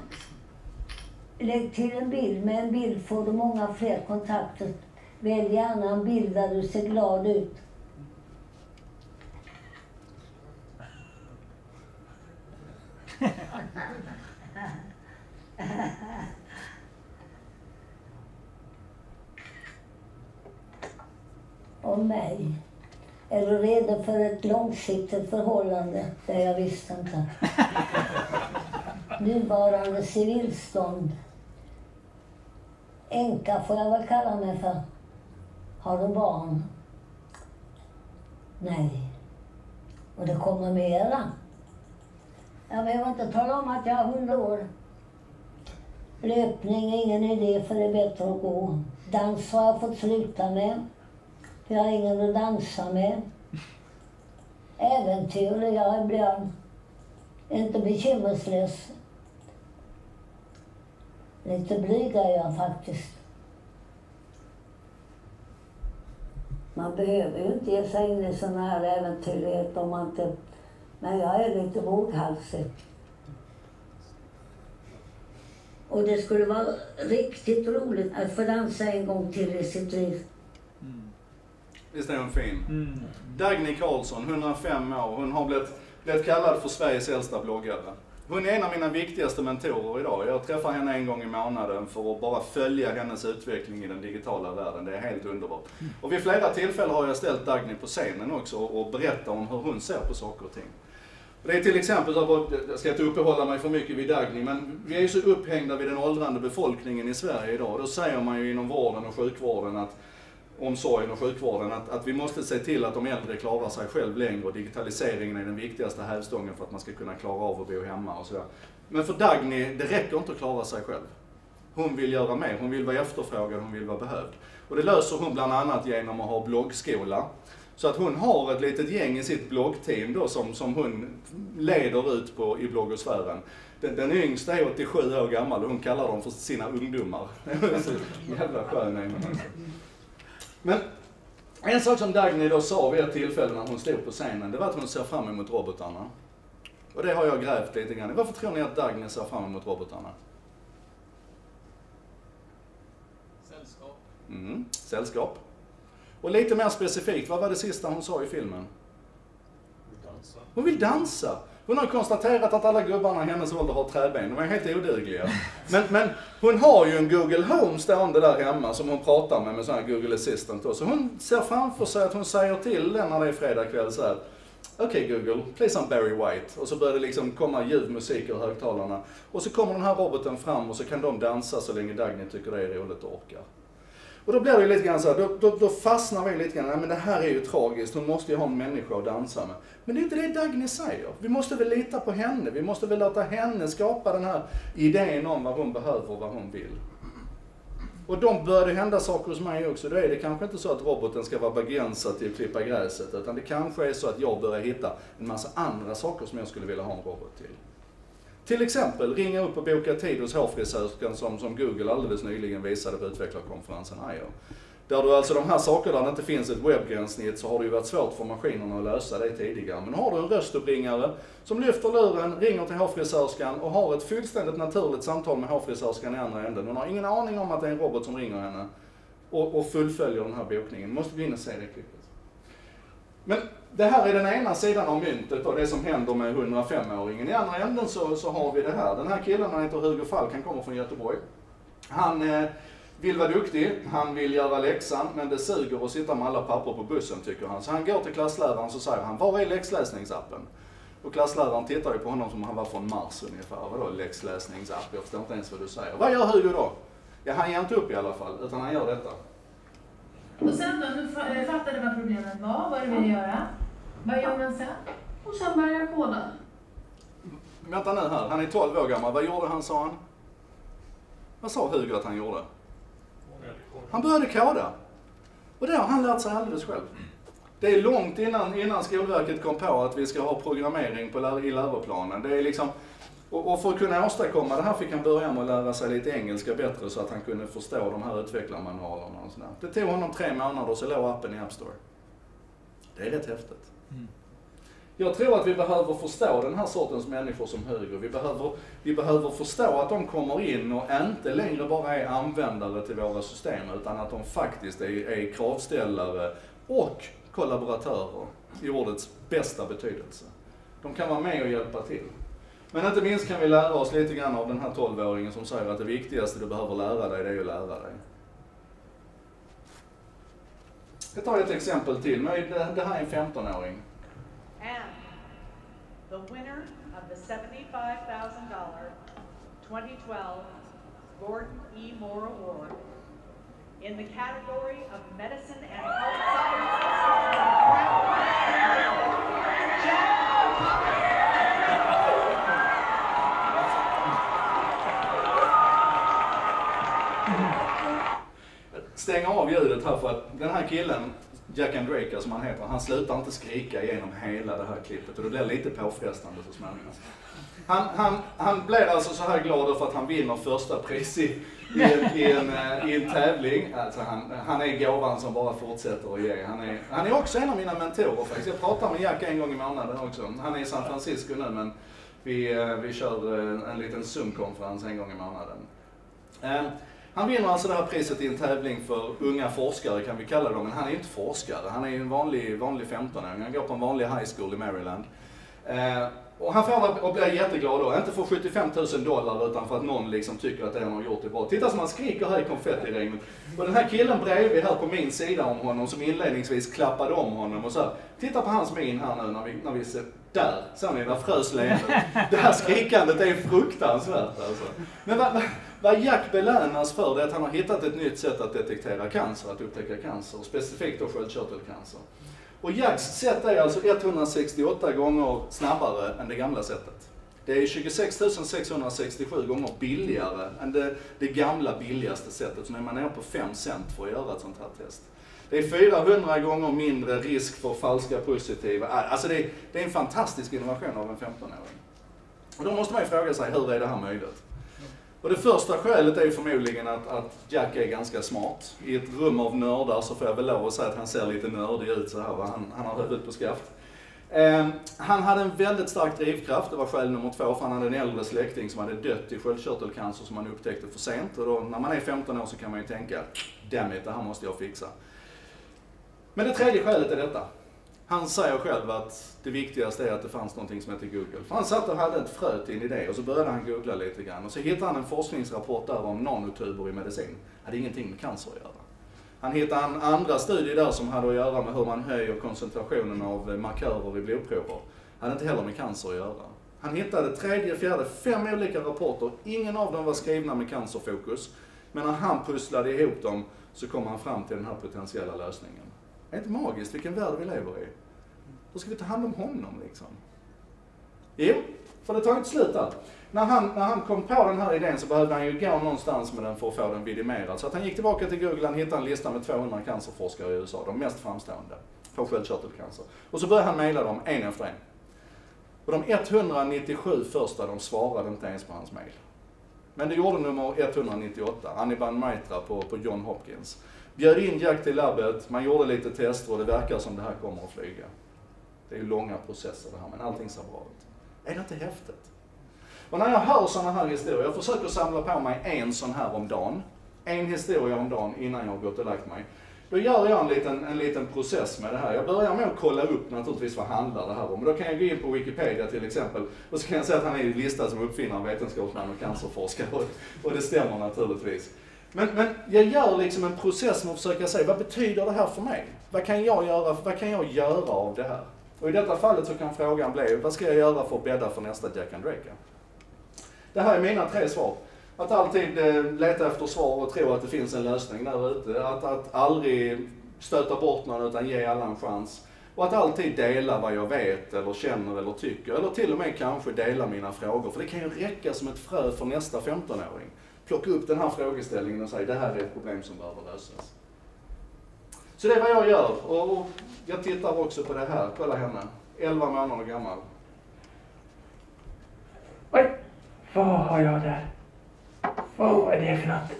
[SPEAKER 8] Lägg till en bild. Med en bild får du många fler kontakter. Välj gärna en bild där du ser glad ut. *laughs* Om mig. Är du redo för ett långsiktigt förhållande? Det jag visst inte. *laughs* Nuvarande civilstånd. Änka får jag väl kalla mig för. Har du barn? Nej. Och det kommer mera. Jag behöver inte tala om att jag har hundra år. Löpning är ingen idé för det är bättre att gå. Dans har jag fått sluta med. För jag har ingen att dansa med. Äventyrlig jag ibland. Inte bekymmerslös. Lite blyg är jag faktiskt. Man behöver ju inte ge sig in i sådana här äventyrligheter om man inte... Men jag är lite våghalsig. Och det skulle vara riktigt roligt att få dansa en gång till i sitt liv.
[SPEAKER 1] Visst är hon fin?
[SPEAKER 2] Mm.
[SPEAKER 1] Dagny Karlsson, 105 år. Hon har blivit, blivit kallad för Sveriges äldsta bloggare. Hon är en av mina viktigaste mentorer idag. Jag träffar henne en gång i månaden för att bara följa hennes utveckling i den digitala världen. Det är helt underbart. Och vid flera tillfällen har jag ställt Dagny på scenen också och berättat om hur hon ser på saker och ting. Det är till exempel, jag ska inte uppehålla mig för mycket vid Dagny, men vi är ju så upphängda vid den åldrande befolkningen i Sverige idag. Då säger man ju inom vården och sjukvården att omsorgen och sjukvården att, att vi måste se till att de äldre klarar sig själv längre och digitaliseringen är den viktigaste hävstången för att man ska kunna klara av att bo hemma och sådär. Men för Dagny, det räcker inte att klara sig själv. Hon vill göra mer, hon vill vara efterfrågad, hon vill vara behövd. Och det löser hon bland annat genom att ha bloggskola. Så att hon har ett litet gäng i sitt bloggteam då som, som hon leder ut på i bloggosfären. Den, den yngsta är 87 år gammal och hon kallar dem för sina ungdomar. *laughs* Jävla skön är hon alltså. Men en sak som Dagny då sa vid ett tillfälle när hon stod på scenen, det var att hon ser fram emot robotarna. Och det har jag grävt lite grann. Varför tror ni att Dagny ser fram emot robotarna?
[SPEAKER 6] Sällskap.
[SPEAKER 1] Mm, sällskap. Och lite mer specifikt, vad var det sista hon sa i filmen?
[SPEAKER 5] Dansa.
[SPEAKER 1] Hon vill dansa. Hon har konstaterat att alla gubbarna i hennes ålder har träben. De är helt odugliga. Men, men hon har ju en Google Home stående där hemma som hon pratar med, med sån här Google Assistant. Då. Så hon ser framför sig att hon säger till den när det är fredag kväll så här. Okej Google, play some Barry White. Och så börjar det liksom komma ljuv musik ur högtalarna. Och så kommer den här roboten fram och så kan de dansa så länge Dagny tycker det är roligt och orkar. Och då blir det lite grann så här, då, då, då fastnar vi lite grann, nej men det här är ju tragiskt, hon måste ju ha en människa att dansa med. Men det är inte det Dagny säger. Vi måste väl lita på henne, vi måste väl låta henne skapa den här idén om vad hon behöver och vad hon vill. Och de började hända saker hos mig också. Då är det kanske inte så att roboten ska vara begränsad till att klippa gräset, utan det kanske är så att jag börjar hitta en massa andra saker som jag skulle vilja ha en robot till. Till exempel ringa upp och boka tid hos hårfrisörskan som, som Google alldeles nyligen visade på utvecklarkonferensen IO. Där du alltså de här sakerna, där det inte finns ett webbgränssnitt så har det ju varit svårt för maskinerna att lösa det tidigare. Men har du en röstuppringare som lyfter luren, ringer till hårfrisörskan och har ett fullständigt naturligt samtal med hårfrisörskan i andra änden. Hon har ingen aning om att det är en robot som ringer henne och, och fullföljer den här bokningen. måste gå in och se det klippet. Men det här är den ena sidan av myntet och det som händer med 105-åringen. I andra änden så, så har vi det här. Den här killen, han heter Hugo Falk, han kommer från Göteborg. Han eh, vill vara duktig, han vill göra läxan, men det suger att sitta med alla papper på bussen tycker han. Så han går till klassläraren så säger han, var är läxläsningsappen? Och klassläraren tittar ju på honom som om han var från Mars ungefär. Vadå läxläsningsapp? Jag förstår inte ens vad du säger. Vad gör Hugo då? Ja, han ger inte upp i alla fall, utan han gör detta.
[SPEAKER 9] Och sen då, eh, fattade vad problemet var, vad du ville göra. Vad gör man sen? Och sen börjar jag koda.
[SPEAKER 1] Vänta nu här, han är 12 år gammal. Vad gjorde han sa han? Vad sa Hugo att han gjorde? Han började koda. Och det har han lärt sig alldeles själv. Det är långt innan, innan Skolverket kom på att vi ska ha programmering på, i läroplanen. Det är liksom, och, och för att kunna åstadkomma det här fick han börja med att lära sig lite engelska bättre så att han kunde förstå de här utvecklarmanualerna och sådär. Det tog honom tre månader så låg appen i App Store. Det är rätt häftigt. Jag tror att vi behöver förstå den här sortens människor som höger. Vi behöver, vi behöver förstå att de kommer in och inte längre bara är användare till våra system utan att de faktiskt är, är kravställare och kollaboratörer i ordets bästa betydelse. De kan vara med och hjälpa till. Men inte minst kan vi lära oss lite grann av den här 12-åringen som säger att det viktigaste du behöver lära dig, det är att lära dig. Jag tar ett exempel till. Men Det här är en 15-åring.
[SPEAKER 10] And the winner of the $75,000 2012 Gordon E. Moore Award in the category of medicine and health
[SPEAKER 1] stänga av ljudet här för att den här killen, Jack and Drake alltså som han heter, han slutar inte skrika genom hela det här klippet och det blir lite påfrestande så småningom. Han, han, han blir alltså så här glad för att han vinner första pris i, i, en, i, en, eh, i en tävling. Alltså han, han är gåvan som bara fortsätter att ge. Han är, han är också en av mina mentorer faktiskt. Jag pratar med Jack en gång i månaden också. Han är i San Francisco nu men vi, eh, vi kör en liten Zoom-konferens en gång i månaden. Ehm, han vinner alltså det här priset i en tävling för unga forskare kan vi kalla dem, men han är ju inte forskare. Han är ju en vanlig, vanlig 15-åring. Han går på en vanlig high school i Maryland. Eh, och han får och blir jätteglad då, inte för 75 000 dollar utan för att någon liksom tycker att det han har gjort är bra. Titta som han skriker här i konfettiregnet. Och den här killen bredvid här på min sida om honom som inledningsvis klappade om honom och så här. Titta på hans min här nu när vi, när vi ser, där, ser ni, där frös leendet. Det här skrikandet är fruktansvärt alltså. Men vad, vad, Jack belönas för det är att han har hittat ett nytt sätt att detektera cancer, att upptäcka cancer, specifikt då sköldkörtelcancer. Och Jacks sätt är alltså 168 gånger snabbare än det gamla sättet. Det är 26 667 gånger billigare än det, det gamla billigaste sättet. Så nu är man nere på 5 cent för att göra ett sånt här test. Det är 400 gånger mindre risk för falska positiva. Alltså det är, det är en fantastisk innovation av en 15-åring. Och då måste man ju fråga sig, hur är det här möjligt? Och det första skälet är ju förmodligen att, att Jack är ganska smart. I ett rum av nördar så får jag väl lov att säga att han ser lite nördig ut så här. Va? Han, han har huvudet på skaft. Eh, han hade en väldigt stark drivkraft, det var skäl nummer två, för han hade en äldre släkting som hade dött i sköldkörtelcancer som han upptäckte för sent. Och då, när man är 15 år så kan man ju tänka, damn it, det här måste jag fixa. Men det tredje skälet är detta. Han säger själv att det viktigaste är att det fanns någonting som hette Google. För han satt och hade ett frö till en idé och så började han googla lite grann. Och så hittade han en forskningsrapport där om nanotuber i medicin. Det hade ingenting med cancer att göra. Han hittade en andra studie där som hade att göra med hur man höjer koncentrationen av markörer i blodprover. hade inte heller med cancer att göra. Han hittade tredje, fjärde, fem olika rapporter. Ingen av dem var skrivna med cancerfokus. Men när han pusslade ihop dem så kom han fram till den här potentiella lösningen. Det är inte magiskt vilken värld vi lever i? Då ska vi ta hand om honom liksom. Jo, för det tar inte slut där. När han, när han kom på den här idén så behövde han ju gå någonstans med den för att få den vidimerad. Så att han gick tillbaka till Google, han hittade en lista med 200 cancerforskare i USA, de mest framstående på sköldkörtelcancer. Och så började han mejla dem en efter en. Och de 197 första, de svarade inte ens på hans mejl. Men det gjorde nummer 198, Anniban Maitra på, på John Hopkins. Bjöd in Jack till labbet, man gjorde lite tester och det verkar som det här kommer att flyga. Det är ju långa processer det här, men allting ser bra ut. Är det inte häftigt? Och när jag hör sådana här historier, jag försöker samla på mig en sån här om dagen. En historia om dagen innan jag har gått och lagt mig. Då gör jag en liten, en liten process med det här. Jag börjar med att kolla upp naturligtvis vad handlar det här om. Och då kan jag gå in på Wikipedia till exempel och så kan jag säga att han är listad som uppfinnare, vetenskapsman och cancerforskare. Och det stämmer naturligtvis. Men, men jag gör liksom en process med att försöka se, vad betyder det här för mig? Vad kan jag göra, vad kan jag göra av det här? Och i detta fallet så kan frågan bli, vad ska jag göra för att bädda för nästa Jack and Drake? Det här är mina tre svar. Att alltid eh, leta efter svar och tro att det finns en lösning där ute. Att, att aldrig stöta bort någon utan ge alla en chans. Och att alltid dela vad jag vet eller känner eller tycker. Eller till och med kanske dela mina frågor. För det kan ju räcka som ett frö för nästa 15-åring. Plocka upp den här frågeställningen och säga det här är ett problem som behöver lösas. Så det är vad jag gör. Och jag tittar också på det här. Kolla henne. 11 månader gammal.
[SPEAKER 2] Oj! Vad har jag där? Vad är det för något?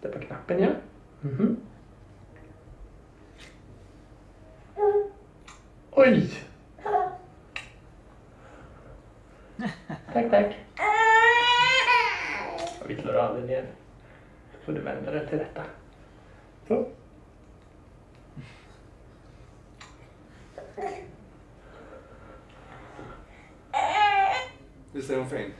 [SPEAKER 2] Det på knappen ja. Mhm.
[SPEAKER 11] Oj! Tack, tack. *laughs* Vi slår aldrig ner. Får du vända dig till rätta. Så. *laughs*
[SPEAKER 1] Visst är hon fin?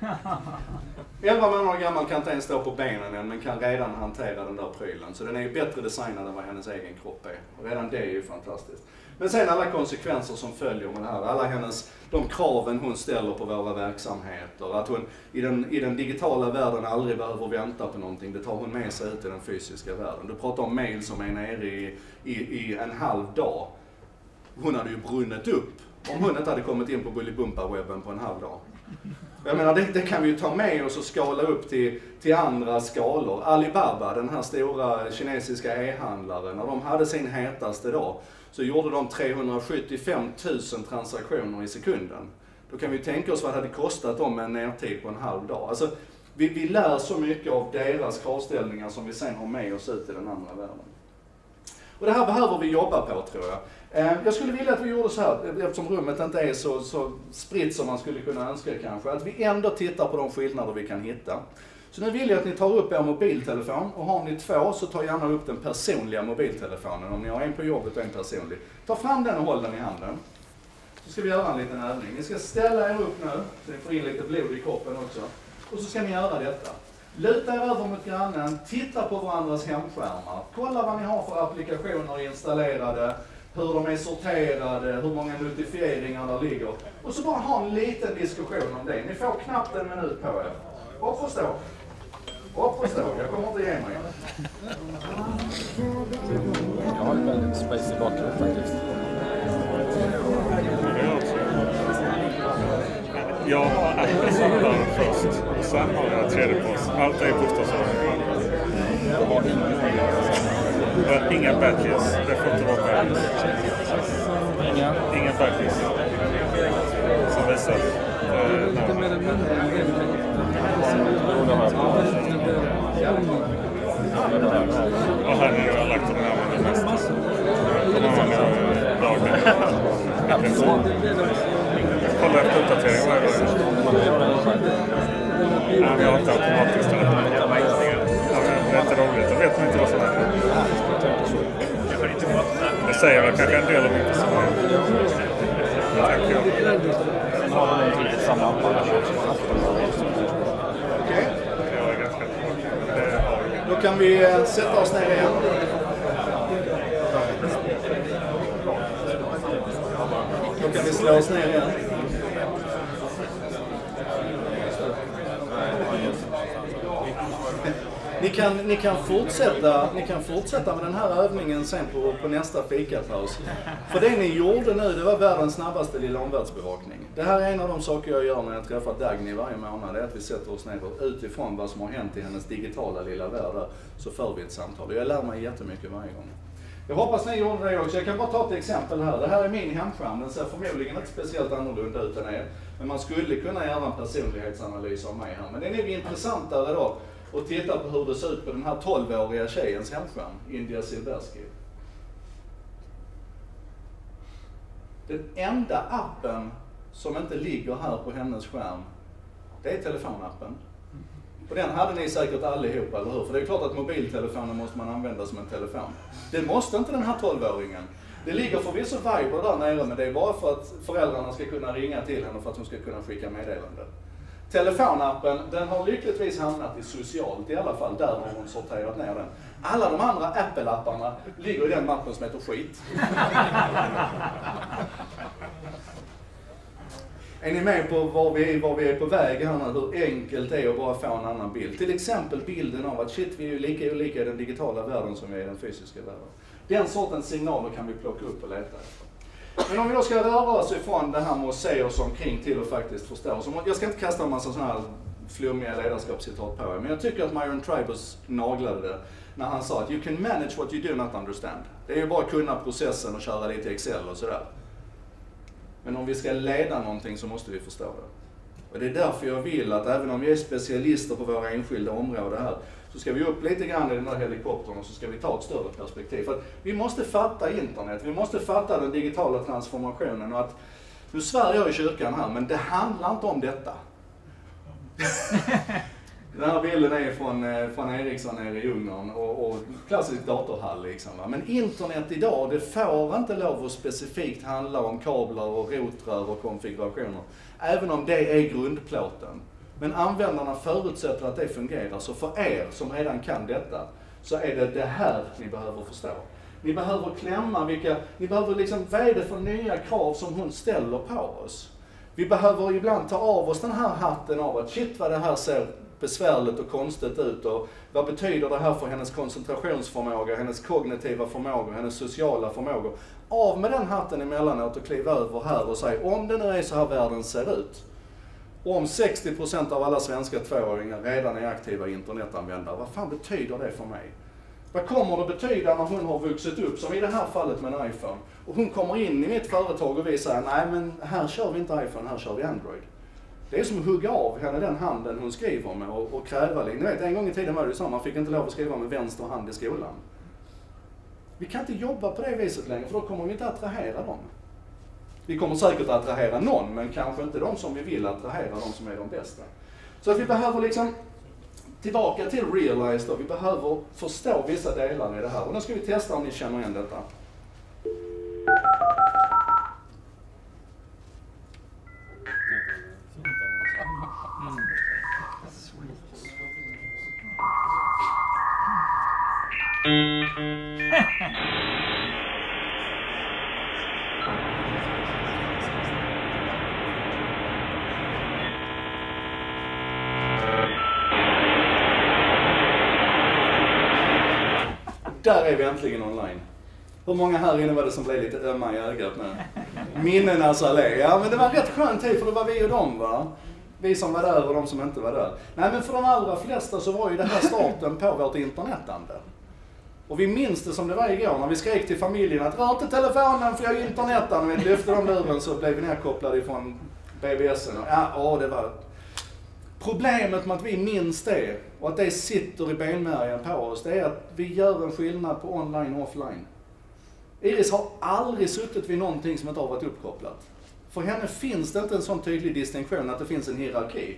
[SPEAKER 1] 11 *laughs* månader gammal kan inte ens stå på benen än men kan redan hantera den där prylen. Så den är ju bättre designad än vad hennes egen kropp är. Och redan det är ju fantastiskt. Men sen alla konsekvenser som följer med det här. Alla hennes, de kraven hon ställer på våra verksamheter. Att hon i den, i den digitala världen aldrig behöver vänta på någonting. Det tar hon med sig ut i den fysiska världen. Du pratar om mail som är nere i, i, i en halv dag. Hon hade ju brunnit upp om hon inte hade kommit in på Bolibompa-webben på en halv dag. Jag menar, det, det, kan vi ju ta med oss och skala upp till, till andra skalor. Alibaba, den här stora kinesiska e-handlaren, när de hade sin hetaste dag så gjorde de 375 000 transaktioner i sekunden. Då kan vi tänka oss vad det hade kostat dem med en nertid på en halv dag. Alltså, vi, vi lär så mycket av deras kravställningar som vi sen har med oss ut i den andra världen. Och det här behöver vi jobba på tror jag. Eh, jag skulle vilja att vi gjorde så här, eftersom rummet inte är så, så spritt som man skulle kunna önska kanske, att vi ändå tittar på de skillnader vi kan hitta. Så nu vill jag att ni tar upp er mobiltelefon och har ni två så ta gärna upp den personliga mobiltelefonen om ni har en på jobbet och en personlig. Ta fram den och håll den i handen. Så ska vi göra en liten övning. Ni ska ställa er upp nu, så ni får in lite blod i kroppen också. Och så ska ni göra detta. Luta er över mot grannen, titta på varandras hemskärmar, kolla vad ni har för applikationer installerade, hur de är sorterade, hur många notifieringar där ligger. Och så bara ha en liten diskussion om det. Ni får knappt en minut på er. Och stå. Upp och stå. Jag kommer inte ge mig.
[SPEAKER 7] Jag har en väldigt spacig bakgrund faktiskt.
[SPEAKER 5] Jag har appar först och sen har jag tredjeparts. Allt är bostadsrätter. Inga badges. Det får inte vara badges.
[SPEAKER 7] Inga?
[SPEAKER 5] Inga badges. Som visar eh, när Och här har jag lagt de här använder mest. De använder dagligen. I princip. Kolla efter uppdateringar varje dag. Nej, men jag har inte automatiskt det. Det är inte roligt. Då vet man inte vad som händer. Det säger väl kanske en del om min personlighet. Tänker jag.
[SPEAKER 1] Okej.
[SPEAKER 5] Är.
[SPEAKER 1] Då kan vi eh, sätta oss ner igen. Då kan vi slå oss ner igen. Kan, ni, kan fortsätta, ni kan fortsätta med den här övningen sen på, på nästa fikapaus. För det ni gjorde nu, det var världens snabbaste lilla omvärldsbevakning. Det här är en av de saker jag gör när jag träffar Dagny varje månad. Det är att vi sätter oss ner och utifrån vad som har hänt i hennes digitala lilla värld så för vi ett samtal. Och jag lär mig jättemycket varje gång. Jag hoppas ni gjorde det också. Jag kan bara ta ett exempel här. Det här är min hemskärm. Den ser förmodligen inte speciellt annorlunda ut än er. Men man skulle kunna göra en personlighetsanalys av mig här. Men det är nog intressantare då och tittar på hur det ser ut på den här 12-åriga tjejens hemskärm, India Silbersky. Den enda appen som inte ligger här på hennes skärm, det är telefonappen. Och den hade ni säkert allihopa, eller hur? För det är klart att mobiltelefonen måste man använda som en telefon. Det måste inte den här 12-åringen. Det ligger förvisso Viber där nere, men det är bara för att föräldrarna ska kunna ringa till henne för att hon ska kunna skicka meddelanden. Telefonappen, den har lyckligtvis hamnat i socialt i alla fall. Där har hon sorterat ner den. Alla de andra Apple-apparna ligger i den mappen som heter skit. Är ni med på var vi, var vi är på väg här nu? Hur enkelt det är att bara få en annan bild. Till exempel bilden av att shit, vi är ju lika olika i den digitala världen som vi är i den fysiska världen. Den sortens signaler kan vi plocka upp och leta efter. Men om vi då ska röra oss ifrån det här med att se oss omkring till att faktiskt förstå. Så jag ska inte kasta en massa sådana här flummiga ledarskapscitat på er, men jag tycker att Myron Tribus naglade det när han sa att you can manage what you do not understand. Det är ju bara att kunna processen och köra lite Excel och sådär. Men om vi ska leda någonting så måste vi förstå det. Och det är därför jag vill att även om vi är specialister på våra enskilda områden här, så ska vi upp lite grann i den här helikoptern och så ska vi ta ett större perspektiv. För att vi måste fatta internet, vi måste fatta den digitala transformationen och att nu svär jag i kyrkan här, men det handlar inte om detta. *laughs* Den här bilden är från, eh, från Ericsson nere i Ungern och, och klassisk datorhall liksom. Va? Men internet idag, det får inte lov att specifikt handla om kablar och rotrör och konfigurationer. Även om det är grundplåten. Men användarna förutsätter att det fungerar, så för er som redan kan detta, så är det det här ni behöver förstå. Ni behöver klämma vilka, ni behöver liksom, vad är det för nya krav som hon ställer på oss? Vi behöver ibland ta av oss den här hatten av att shit vad det här ser besvärligt och konstigt ut och vad betyder det här för hennes koncentrationsförmåga, hennes kognitiva förmåga, hennes sociala förmågor. Av med den hatten emellanåt och kliva över här och säg, om det nu är så här världen ser ut. Om 60% av alla svenska tvååringar redan är aktiva internetanvändare, vad fan betyder det för mig? Vad kommer det betyda när hon har vuxit upp, som i det här fallet med en iPhone, och hon kommer in i mitt företag och vi säger nej men här kör vi inte iPhone, här kör vi Android. Det är som att hugga av henne den handen hon skriver med och, och kräva, ni vet en gång i tiden var det ju så, man fick inte lov att skriva med vänster hand i skolan. Vi kan inte jobba på det viset längre för då kommer vi inte attrahera dem. Vi kommer säkert att attrahera någon, men kanske inte de som vi vill attrahera, de som är de bästa. Så att vi behöver liksom tillbaka till realize då, vi behöver förstå vissa delar i det här. Och nu ska vi testa om ni känner igen detta. *laughs* Där är vi äntligen online. Hur många här inne var det som blev lite ömma i ögat nu? Minnenas allé. Ja, men det var en rätt skön tid för det var vi och dem va? Vi som var där och de som inte var där. Nej, men för de allra flesta så var ju det här starten på vårt internetande. Och vi minns det som det var igår när vi skrek till familjen att rör inte telefonen för jag är internetande. Vi lyfte de luren så blev vi nerkopplade ifrån BBSen. Och, ja, åh, det var... Problemet med att vi minns det och att det sitter i benmärgen på oss, det är att vi gör en skillnad på online och offline. Iris har aldrig suttit vid någonting som inte har varit uppkopplat. För henne finns det inte en sån tydlig distinktion att det finns en hierarki.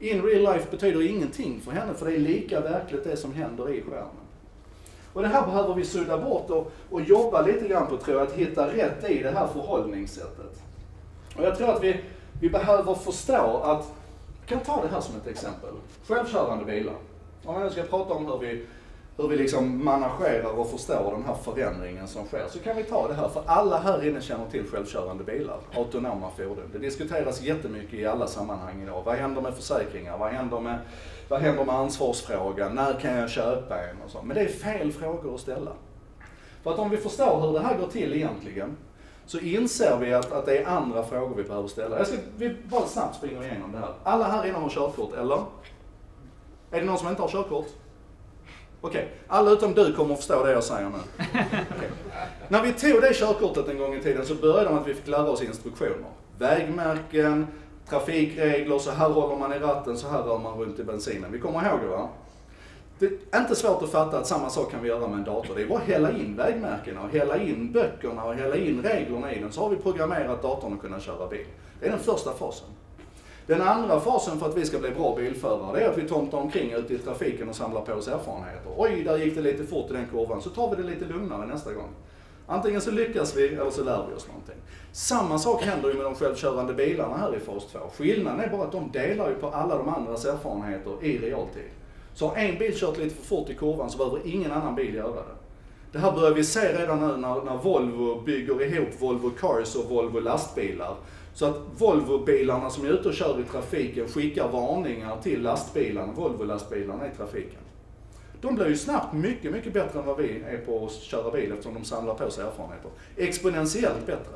[SPEAKER 1] In real life betyder ingenting för henne, för det är lika verkligt det som händer i skärmen. Och det här behöver vi sudda bort och, och jobba lite grann på, tror jag, att hitta rätt i det här förhållningssättet. Och jag tror att vi, vi behöver förstå att, kan ta det här som ett exempel, självkörande bilar. Om jag nu ska prata om hur vi, hur vi liksom managerar och förstår den här förändringen som sker, så kan vi ta det här, för alla här inne känner till självkörande bilar, autonoma fordon. Det diskuteras jättemycket i alla sammanhang idag. Vad händer med försäkringar? Vad händer med vad händer med ansvarsfrågan? När kan jag köpa en? Och så. Men det är fel frågor att ställa. För att om vi förstår hur det här går till egentligen, så inser vi att, att det är andra frågor vi behöver ställa. Jag ska, vi bara snabbt springer igenom det här. Alla här inne har körkort, eller? Är det någon som inte har körkort? Okej, okay. alla utom du kommer att förstå det jag säger nu. Okay. När vi tog det körkortet en gång i tiden så började det med att vi fick lära oss instruktioner. Vägmärken, trafikregler, så här håller man i ratten, så här rör man runt i bensinen. Vi kommer ihåg det va? Det är inte svårt att fatta att samma sak kan vi göra med en dator. Det är bara att hälla in vägmärkena och hälla in böckerna och hälla in reglerna i den, så har vi programmerat datorn att kunna köra bil. Det är den första fasen. Den andra fasen för att vi ska bli bra bilförare, det är att vi tomtar omkring ute i trafiken och samlar på oss erfarenheter. Oj, där gick det lite fort i den kurvan, så tar vi det lite lugnare nästa gång. Antingen så lyckas vi eller så lär vi oss någonting. Samma sak händer ju med de självkörande bilarna här i fas 2. Skillnaden är bara att de delar ju på alla de andras erfarenheter i realtid. Så har en bil kört lite för fort i kurvan så behöver ingen annan bil göra det. Det här börjar vi se redan nu när, när Volvo bygger ihop Volvo Cars och Volvo lastbilar. Så att Volvo-bilarna som är ute och kör i trafiken skickar varningar till lastbilarna, Volvo-lastbilarna i trafiken. De blir ju snabbt mycket, mycket bättre än vad vi är på att köra bil eftersom de samlar på sig erfarenheter. Exponentiellt bättre.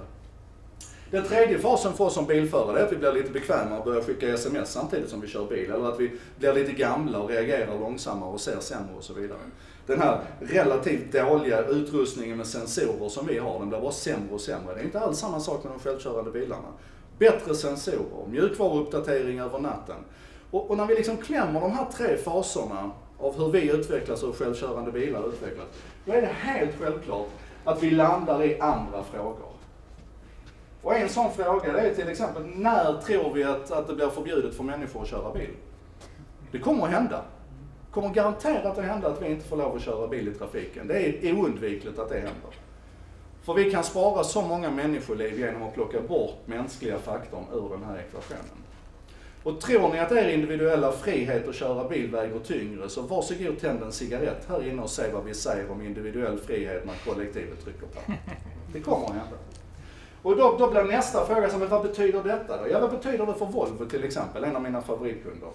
[SPEAKER 1] Den tredje fasen för oss som bilförare är att vi blir lite bekvämare och börjar skicka sms samtidigt som vi kör bil. Eller att vi blir lite gamla och reagerar långsammare och ser sämre och så vidare. Den här relativt dåliga utrustningen med sensorer som vi har, den blir bara sämre och sämre. Det är inte alls samma sak med de självkörande bilarna. bättre sensorer, mjukvaruuppdatering över natten. Och, och när vi liksom klämmer de här tre faserna av hur vi utvecklas och hur självkörande bilar utvecklas, då är det helt självklart att vi landar i andra frågor. Och en sån fråga det är till exempel, när tror vi att, att det blir förbjudet för människor att köra bil? Det kommer att hända. Det kommer garanterat att hända att vi inte får lov att köra bil i trafiken. Det är oundvikligt att det händer. För vi kan spara så många människoliv genom att plocka bort mänskliga faktorn ur den här ekvationen. Och tror ni att er individuella frihet att köra bil väger tyngre så varsågod tänd en cigarett här inne och se vad vi säger om individuell frihet när kollektivet trycker på. Det kommer att hända. Och då, då blir nästa fråga, så, men vad betyder detta då? Ja, vad betyder det för Volvo till exempel, en av mina favoritkunder?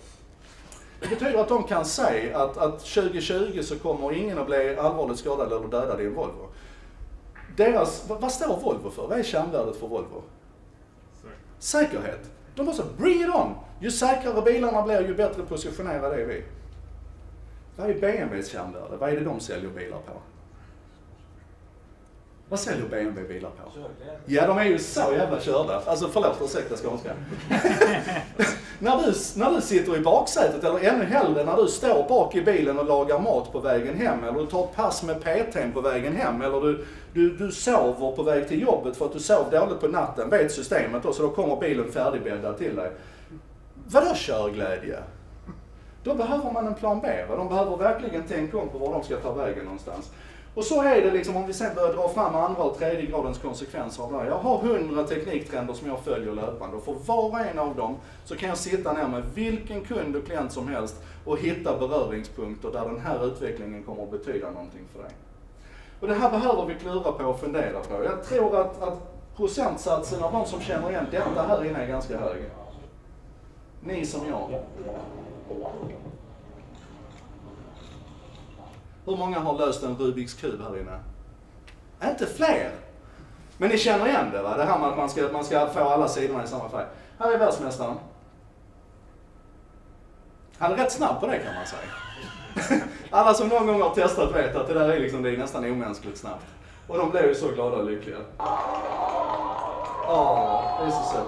[SPEAKER 1] Det betyder att de kan säga att, att 2020 så kommer ingen att bli allvarligt skadad eller dödad i en Volvo. Deras, vad, vad står Volvo för? Vad är kärnvärdet för Volvo? Säkerhet. De så, bring it on! Ju säkrare bilarna blir, ju bättre positionerade är vi. Vad är BMWs kärnvärde? Vad är det de säljer bilar på? Vad säljer BMW bilar på? Ja, de är ju så jävla körda. Alltså förlåt, ursäkta skånska. *laughs* när, du, när du sitter i baksätet, eller ännu hellre när du står bak i bilen och lagar mat på vägen hem, eller du tar ett pass med PTn på vägen hem, eller du, du, du sover på väg till jobbet för att du sov dåligt på natten, vet systemet då, så då kommer bilen färdigbäddad till dig. Vadå körglädje? Då behöver man en plan B. Va? De behöver verkligen tänka om på var de ska ta vägen någonstans. Och så är det liksom om vi sen börjar dra fram andra och tredje gradens konsekvenser av det här. Jag har hundra tekniktrender som jag följer löpande och för var och en av dem så kan jag sitta ner med vilken kund och klient som helst och hitta beröringspunkter där den här utvecklingen kommer att betyda någonting för dig. Och det här behöver vi klura på och fundera på. Jag tror att, att procentsatsen av de som känner igen detta här inne är ganska hög. Ni som jag. Hur många har löst en Rubiks kub här inne? Inte fler! Men ni känner igen det va? Det här med att man ska, man ska få alla sidorna i samma färg. Här är världsmästaren. Han är rätt snabb på det kan man säga. *laughs* Alla som någon gång har testat vet att det där är, liksom, det är nästan omänskligt snabbt. Och de blir ju så glada och lyckliga. Åh, det är så sött.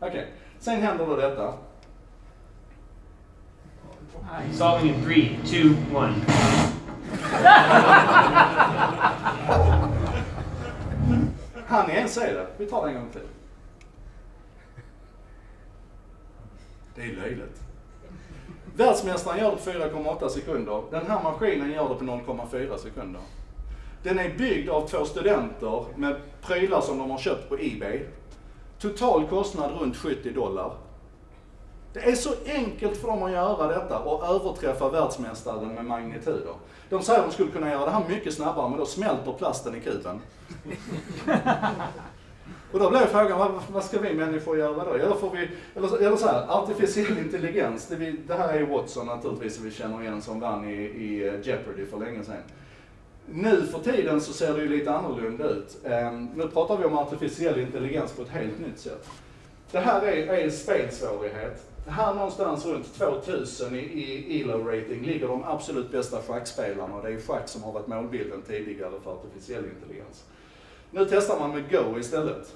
[SPEAKER 1] Okej, okay. sen händer då detta.
[SPEAKER 12] Solving in three, two, one.
[SPEAKER 1] Han ni ens se det? Vi tar det en gång till. Det är löjligt. Världsmästaren gör det på 4,8 sekunder. Den här maskinen gör det på 0,4 sekunder. Den är byggd av två studenter med prylar som de har köpt på Ebay. Total kostnad runt 70 dollar. Det är så enkelt för dem att göra detta och överträffa världsmästaren med magnituder. De säger att de skulle kunna göra det här mycket snabbare, men då smälter plasten i kuben. *laughs* och då blir frågan, vad, vad, ska vi människor göra då? Eller, får vi, eller, eller så här, artificiell intelligens, det, vi, det här är Watson naturligtvis som vi känner igen som vann i, i Jeopardy för länge sedan. Nu för tiden så ser det ju lite annorlunda ut. Um, nu pratar vi om artificiell intelligens på ett helt nytt sätt. Det här är, är en spelsvårighet här någonstans runt 2000 i, i ELO-rating ligger de absolut bästa schackspelarna och det är schack som har varit målbilden tidigare för artificiell intelligens. Nu testar man med Go istället.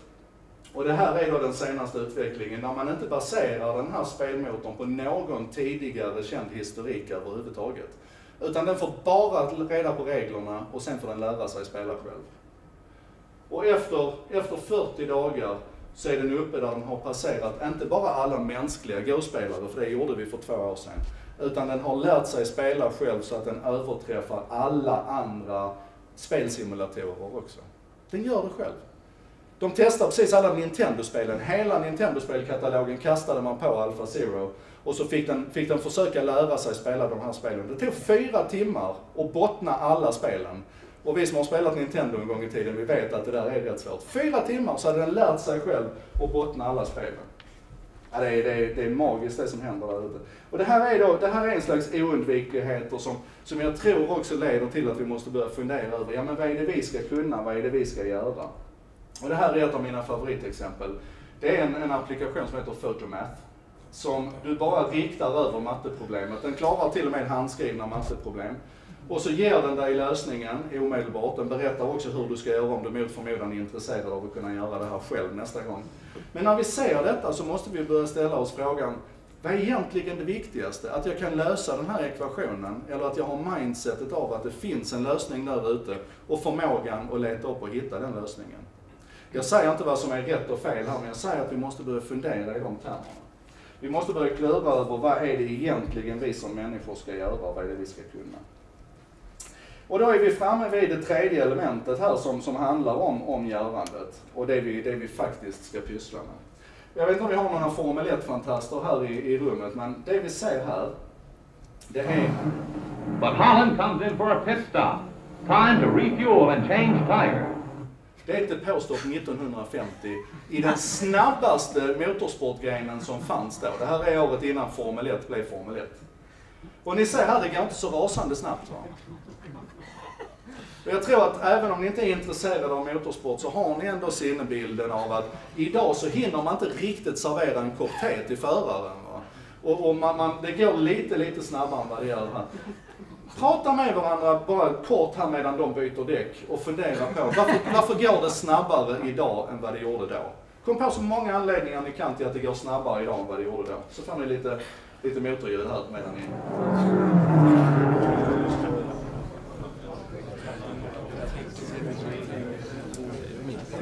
[SPEAKER 1] Och det här är då den senaste utvecklingen när man inte baserar den här spelmotorn på någon tidigare känd historik överhuvudtaget. Utan den får bara reda på reglerna och sen får den lära sig spela själv. Och efter, efter 40 dagar så är den uppe där den har passerat, inte bara alla mänskliga Go-spelare, för det gjorde vi för två år sedan, utan den har lärt sig spela själv så att den överträffar alla andra spelsimulatorer också. Den gör det själv. De testar precis alla Nintendo-spelen, hela Nintendo-spelkatalogen kastade man på Alpha Zero och så fick den, fick den försöka lära sig spela de här spelen. Det tog fyra timmar att bottna alla spelen. Och vi som har spelat Nintendo en gång i tiden, vi vet att det där är rätt svårt. Fyra timmar så hade den lärt sig själv att bottna alla spelen. Ja, det, är, det, är, det är magiskt det som händer där ute. Och det här är, då, det här är en slags oundvikligheter som, som jag tror också leder till att vi måste börja fundera över, ja men vad är det vi ska kunna, vad är det vi ska göra? Och det här är ett av mina favoritexempel. Det är en, en applikation som heter Photomath som du bara riktar över matteproblemet. Den klarar till och med handskrivna matteproblem. Och så ger den dig lösningen omedelbart. Den berättar också hur du ska göra om du mot förmodan är intresserad av att kunna göra det här själv nästa gång. Men när vi ser detta så måste vi börja ställa oss frågan, vad är egentligen det viktigaste? Att jag kan lösa den här ekvationen eller att jag har mindsetet av att det finns en lösning där ute och förmågan att leta upp och hitta den lösningen. Jag säger inte vad som är rätt och fel här, men jag säger att vi måste börja fundera i de termerna. Vi måste börja klura över vad är det egentligen vi som människor ska göra och vad är det vi ska kunna. Och då är vi framme vid det tredje elementet här som, som handlar om, om görandet och det vi, det vi faktiskt ska pyssla med. Jag vet inte om vi har några Formel 1-fantaster här i, i rummet, men det vi ser här, det är...
[SPEAKER 13] But Holland comes in for a pit stop. Time to refuel and change tire.
[SPEAKER 1] Det är ett depåstopp 1950 i den snabbaste motorsportgrenen som fanns då. Det här är året innan Formel 1 blev Formel 1. Och ni ser här, det går inte så rasande snabbt. Va? Och jag tror att även om ni inte är intresserade av motorsport så har ni ändå sinnebilden av att idag så hinner man inte riktigt servera en kopp te till föraren. Va? Och, och man, man, det går lite, lite snabbare än vad det gör här. Prata med varandra bara kort här medan de byter däck och fundera på varför, varför går det snabbare idag än vad det gjorde då? Kom på så många anledningar ni kan till att det går snabbare idag än vad det gjorde då. Så får ni lite, lite motorljud här medan ni...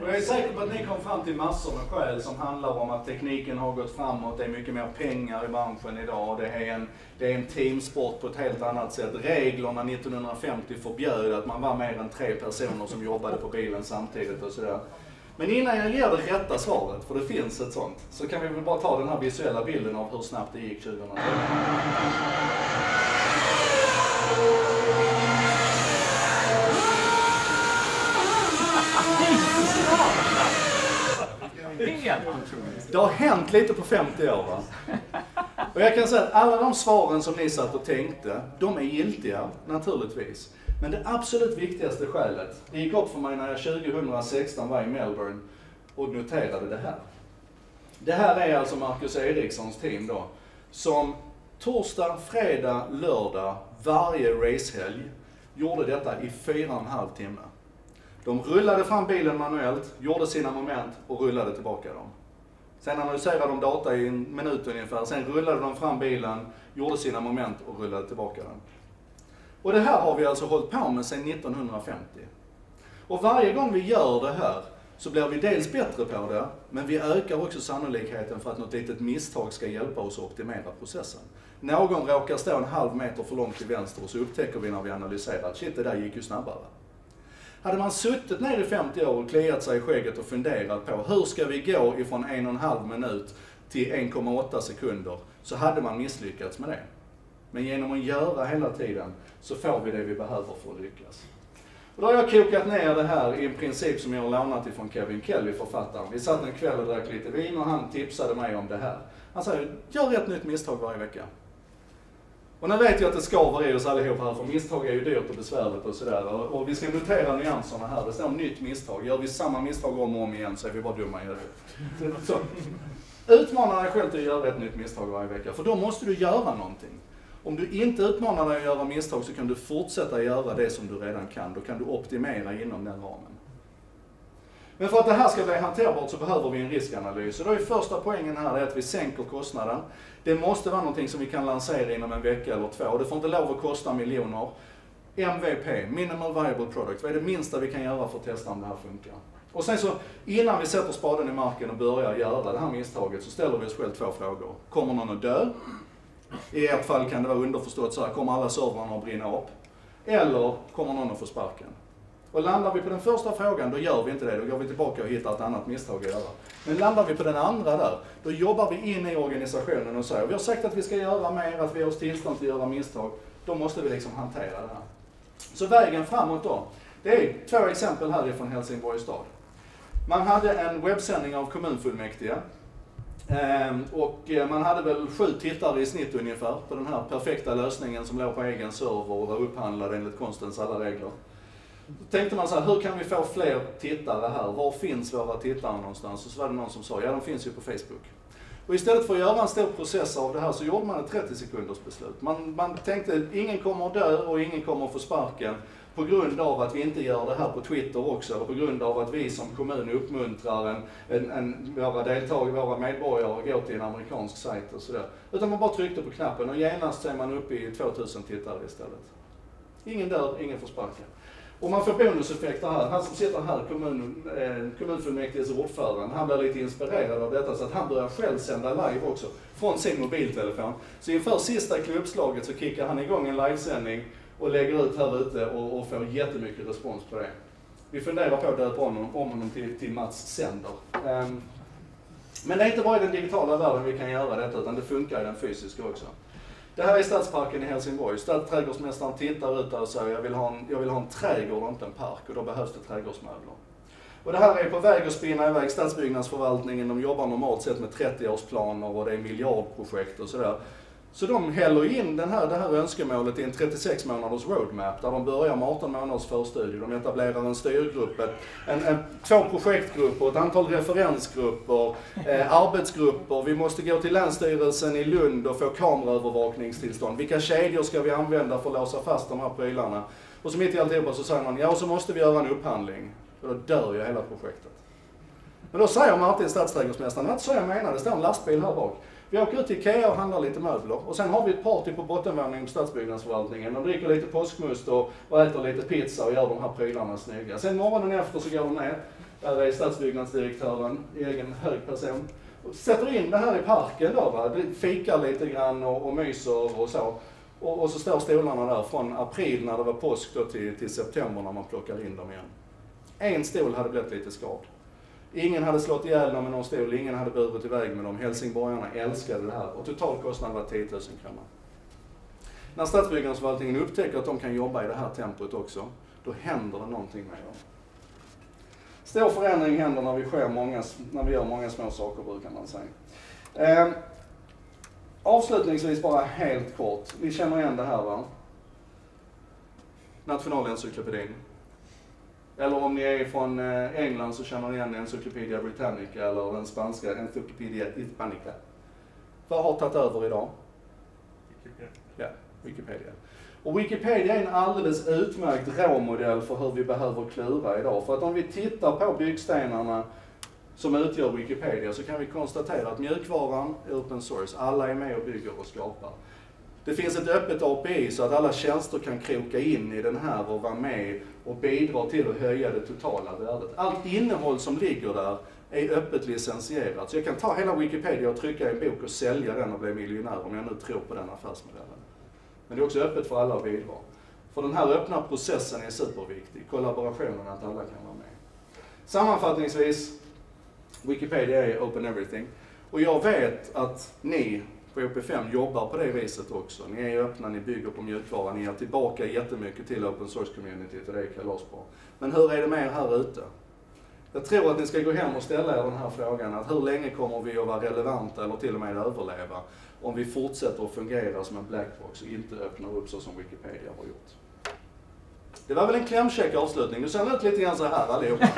[SPEAKER 1] Jag är säker på att ni kom fram till massor med skäl som handlar om att tekniken har gått framåt, det är mycket mer pengar i branschen idag, det är en, det är en teamsport på ett helt annat sätt. Reglerna 1950 förbjöd att man var mer än tre personer som jobbade på bilen samtidigt och sådär. Men innan jag ger det rätta svaret, för det finns ett sånt, så kan vi väl bara ta den här visuella bilden av hur snabbt det gick 2010. Det har hänt lite på 50 år va? Och jag kan säga att alla de svaren som ni satt och tänkte, de är giltiga naturligtvis. Men det absolut viktigaste skälet, det gick upp för mig när jag 2016 var i Melbourne och noterade det här. Det här är alltså Marcus Erikssons team då, som torsdag, fredag, lördag, varje racehelg gjorde detta i fyra och en halv timme. De rullade fram bilen manuellt, gjorde sina moment och rullade tillbaka dem. Sen analyserade de data i en minut ungefär, sen rullade de fram bilen, gjorde sina moment och rullade tillbaka den. Och det här har vi alltså hållit på med sedan 1950. Och varje gång vi gör det här så blir vi dels bättre på det, men vi ökar också sannolikheten för att något litet misstag ska hjälpa oss att optimera processen. Någon råkar stå en halv meter för långt till vänster och så upptäcker vi när vi analyserar att shit, det där gick ju snabbare. Hade man suttit ner i 50 år och kliat sig i skägget och funderat på hur ska vi gå ifrån en och en halv minut till 1,8 sekunder så hade man misslyckats med det. Men genom att göra hela tiden så får vi det vi behöver för att lyckas. Och då har jag kokat ner det här i en princip som jag har lånat ifrån Kevin Kelly, författaren. Vi satt en kväll och drack lite vin och han tipsade mig om det här. Han sa, gör ett nytt misstag varje vecka. Och nu vet jag att det skaver i oss allihop här, för misstag är ju dyrt och besvärligt och sådär. Och, och vi ska notera nyanserna här. Det står nytt misstag. Gör vi samma misstag om och om igen så är vi bara dumma i huvudet. Utmana dig själv till att göra ett nytt misstag varje vecka, för då måste du göra någonting. Om du inte utmanar dig att göra misstag så kan du fortsätta göra det som du redan kan. Då kan du optimera inom den ramen. Men för att det här ska bli hanterbart så behöver vi en riskanalys. Och då är första poängen här att vi sänker kostnaden. Det måste vara någonting som vi kan lansera inom en vecka eller två. Det får inte lov att kosta miljoner. MVP, Minimal Viable Product, vad är det minsta vi kan göra för att testa om det här funkar? Och sen så, innan vi sätter spaden i marken och börjar göra det här misstaget så ställer vi oss själv två frågor. Kommer någon att dö? I ert fall kan det vara underförstått så här, kommer alla servrarna att brinna upp? Eller kommer någon att få sparken? Och landar vi på den första frågan, då gör vi inte det. Då går vi tillbaka och hittar ett annat misstag att göra. Men landar vi på den andra där, då jobbar vi in i organisationen och säger, vi har sagt att vi ska göra mer, att vi har oss tillstånd till att göra misstag. Då måste vi liksom hantera det här. Så vägen framåt då, det är två exempel härifrån Helsingborgs stad. Man hade en webbsändning av kommunfullmäktige ehm, och eh, man hade väl sju tittare i snitt ungefär på den här perfekta lösningen som låg på egen server och var upphandlad enligt konstens alla regler. Då tänkte man så här, hur kan vi få fler tittare här? Var finns våra tittare någonstans? Och så var det någon som sa, ja de finns ju på Facebook. Och istället för att göra en stor process av det här så gjorde man ett 30 sekunders beslut. Man, man tänkte, ingen kommer att dö och ingen kommer att få sparken på grund av att vi inte gör det här på Twitter också, eller på grund av att vi som kommun uppmuntrar en, en, en, våra deltagare, våra medborgare att gå till en amerikansk sajt och sådär. Utan man bara tryckte på knappen och genast så är man uppe i 2000 tittare istället. Ingen dör, ingen får sparken. Och man får bonuseffekter här. Han som sitter här, kommun, eh, kommunfullmäktiges ordförande, han blir lite inspirerad av detta så att han börjar själv sända live också från sin mobiltelefon. Så inför sista klubbslaget så kickar han igång en livesändning och lägger ut här ute och, och får jättemycket respons på det. Vi funderar på att döpa om honom, om honom till, till Mats Sänder. Um, men det är inte bara i den digitala världen vi kan göra detta, utan det funkar i den fysiska också. Det här är Stadsparken i Helsingborg. Stadsträdgårdsmästaren tittar ut där och säger jag vill, ha en, jag vill ha en trädgård och inte en park och då behövs det trädgårdsmöbler. Och det här är på väg att spinna iväg. Stadsbyggnadsförvaltningen, de jobbar normalt sett med 30-årsplaner och det är miljardprojekt och sådär. Så de häller in den här, det här önskemålet i en 36 månaders roadmap där de börjar med 18 månaders förstudie. De etablerar en styrgrupp, en, en, två projektgrupper, ett antal referensgrupper, eh, arbetsgrupper. Vi måste gå till Länsstyrelsen i Lund och få kameraövervakningstillstånd. Vilka kedjor ska vi använda för att låsa fast de här prylarna? Och så mitt i alltihopa så säger man, ja och så måste vi göra en upphandling. Och då dör ju hela projektet. Men då säger Martin, stadsträdgårdsmästaren, det var inte så jag menade, det står en lastbil här bak. Vi åker ut till Ikea och handlar lite möbler och sen har vi ett party på bottenvåningen på stadsbyggnadsförvaltningen. De dricker lite påskmust och, och äter lite pizza och gör de här prylarna snygga. Sen morgonen efter så går de ner, där är stadsbyggnadsdirektören, egen hög person, och sätter in det här i parken då va, fikar lite grann och, och myser och så. Och, och, så står stolarna där från april när det var påsk då till, till september när man plockar in dem igen. En stol hade blivit lite skadad. Ingen hade slått ihjäl dem med någon stol, ingen hade burit iväg med dem. Helsingborgarna älskade det här och totalkostnaden var 10 000 kronor. När stadsbyggnadsförvaltningen upptäcker att de kan jobba i det här tempot också, då händer det någonting med dem. Stor förändring händer när vi, sker många, när vi gör många små saker brukar man säga. Eh, avslutningsvis bara helt kort, ni känner igen det här va? Nationalencyklopedin. Eller om ni är från eh, England så känner ni igen Encyclopedia Britannica eller den spanska Encyclopedia Hispanica. Vad har tagit över idag? Wikipedia. Ja, Wikipedia. Och Wikipedia är en alldeles utmärkt råmodell för hur vi behöver klura idag. För att om vi tittar på byggstenarna som utgör Wikipedia så kan vi konstatera att mjukvaran är open source. Alla är med och bygger och skapar. Det finns ett öppet API så att alla tjänster kan kroka in i den här och vara med och bidrar till att höja det totala värdet. Allt innehåll som ligger där är öppet licensierat. Så jag kan ta hela Wikipedia och trycka i en bok och sälja den och bli miljonär om jag nu tror på den affärsmodellen. Men det är också öppet för alla att bidra. För den här öppna processen är superviktig. Kollaborationen, att alla kan vara med. Sammanfattningsvis, Wikipedia är open everything. Och jag vet att ni på OP5 jobbar på det viset också. Ni är öppna, ni bygger på mjukvara, ni ger tillbaka jättemycket till open source communityt och det är kalasbra. Men hur är det med er här ute? Jag tror att ni ska gå hem och ställa er den här frågan, att hur länge kommer vi att vara relevanta eller till och med överleva om vi fortsätter att fungera som en blackbox och inte öppnar upp så som Wikipedia har gjort. Det var väl en klämkäck avslutning. Nu ser ut lite grann så här allihopa. *laughs*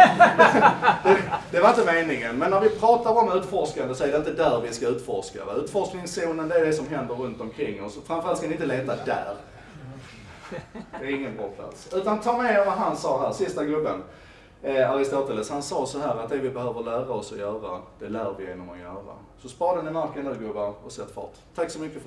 [SPEAKER 1] det, det var inte meningen. Men när vi pratar om utforskande så är det inte där vi ska utforska. Va? Utforskningszonen det är det som händer runt omkring oss. Framförallt ska ni inte leta där. Det är ingen bra plats. Utan ta med er vad han sa här, sista gubben. Eh, Aristoteles, han sa så här att det vi behöver lära oss att göra, det lär vi genom att göra. Så spaden i marken nu gubbar och sätt fart. Tack så mycket för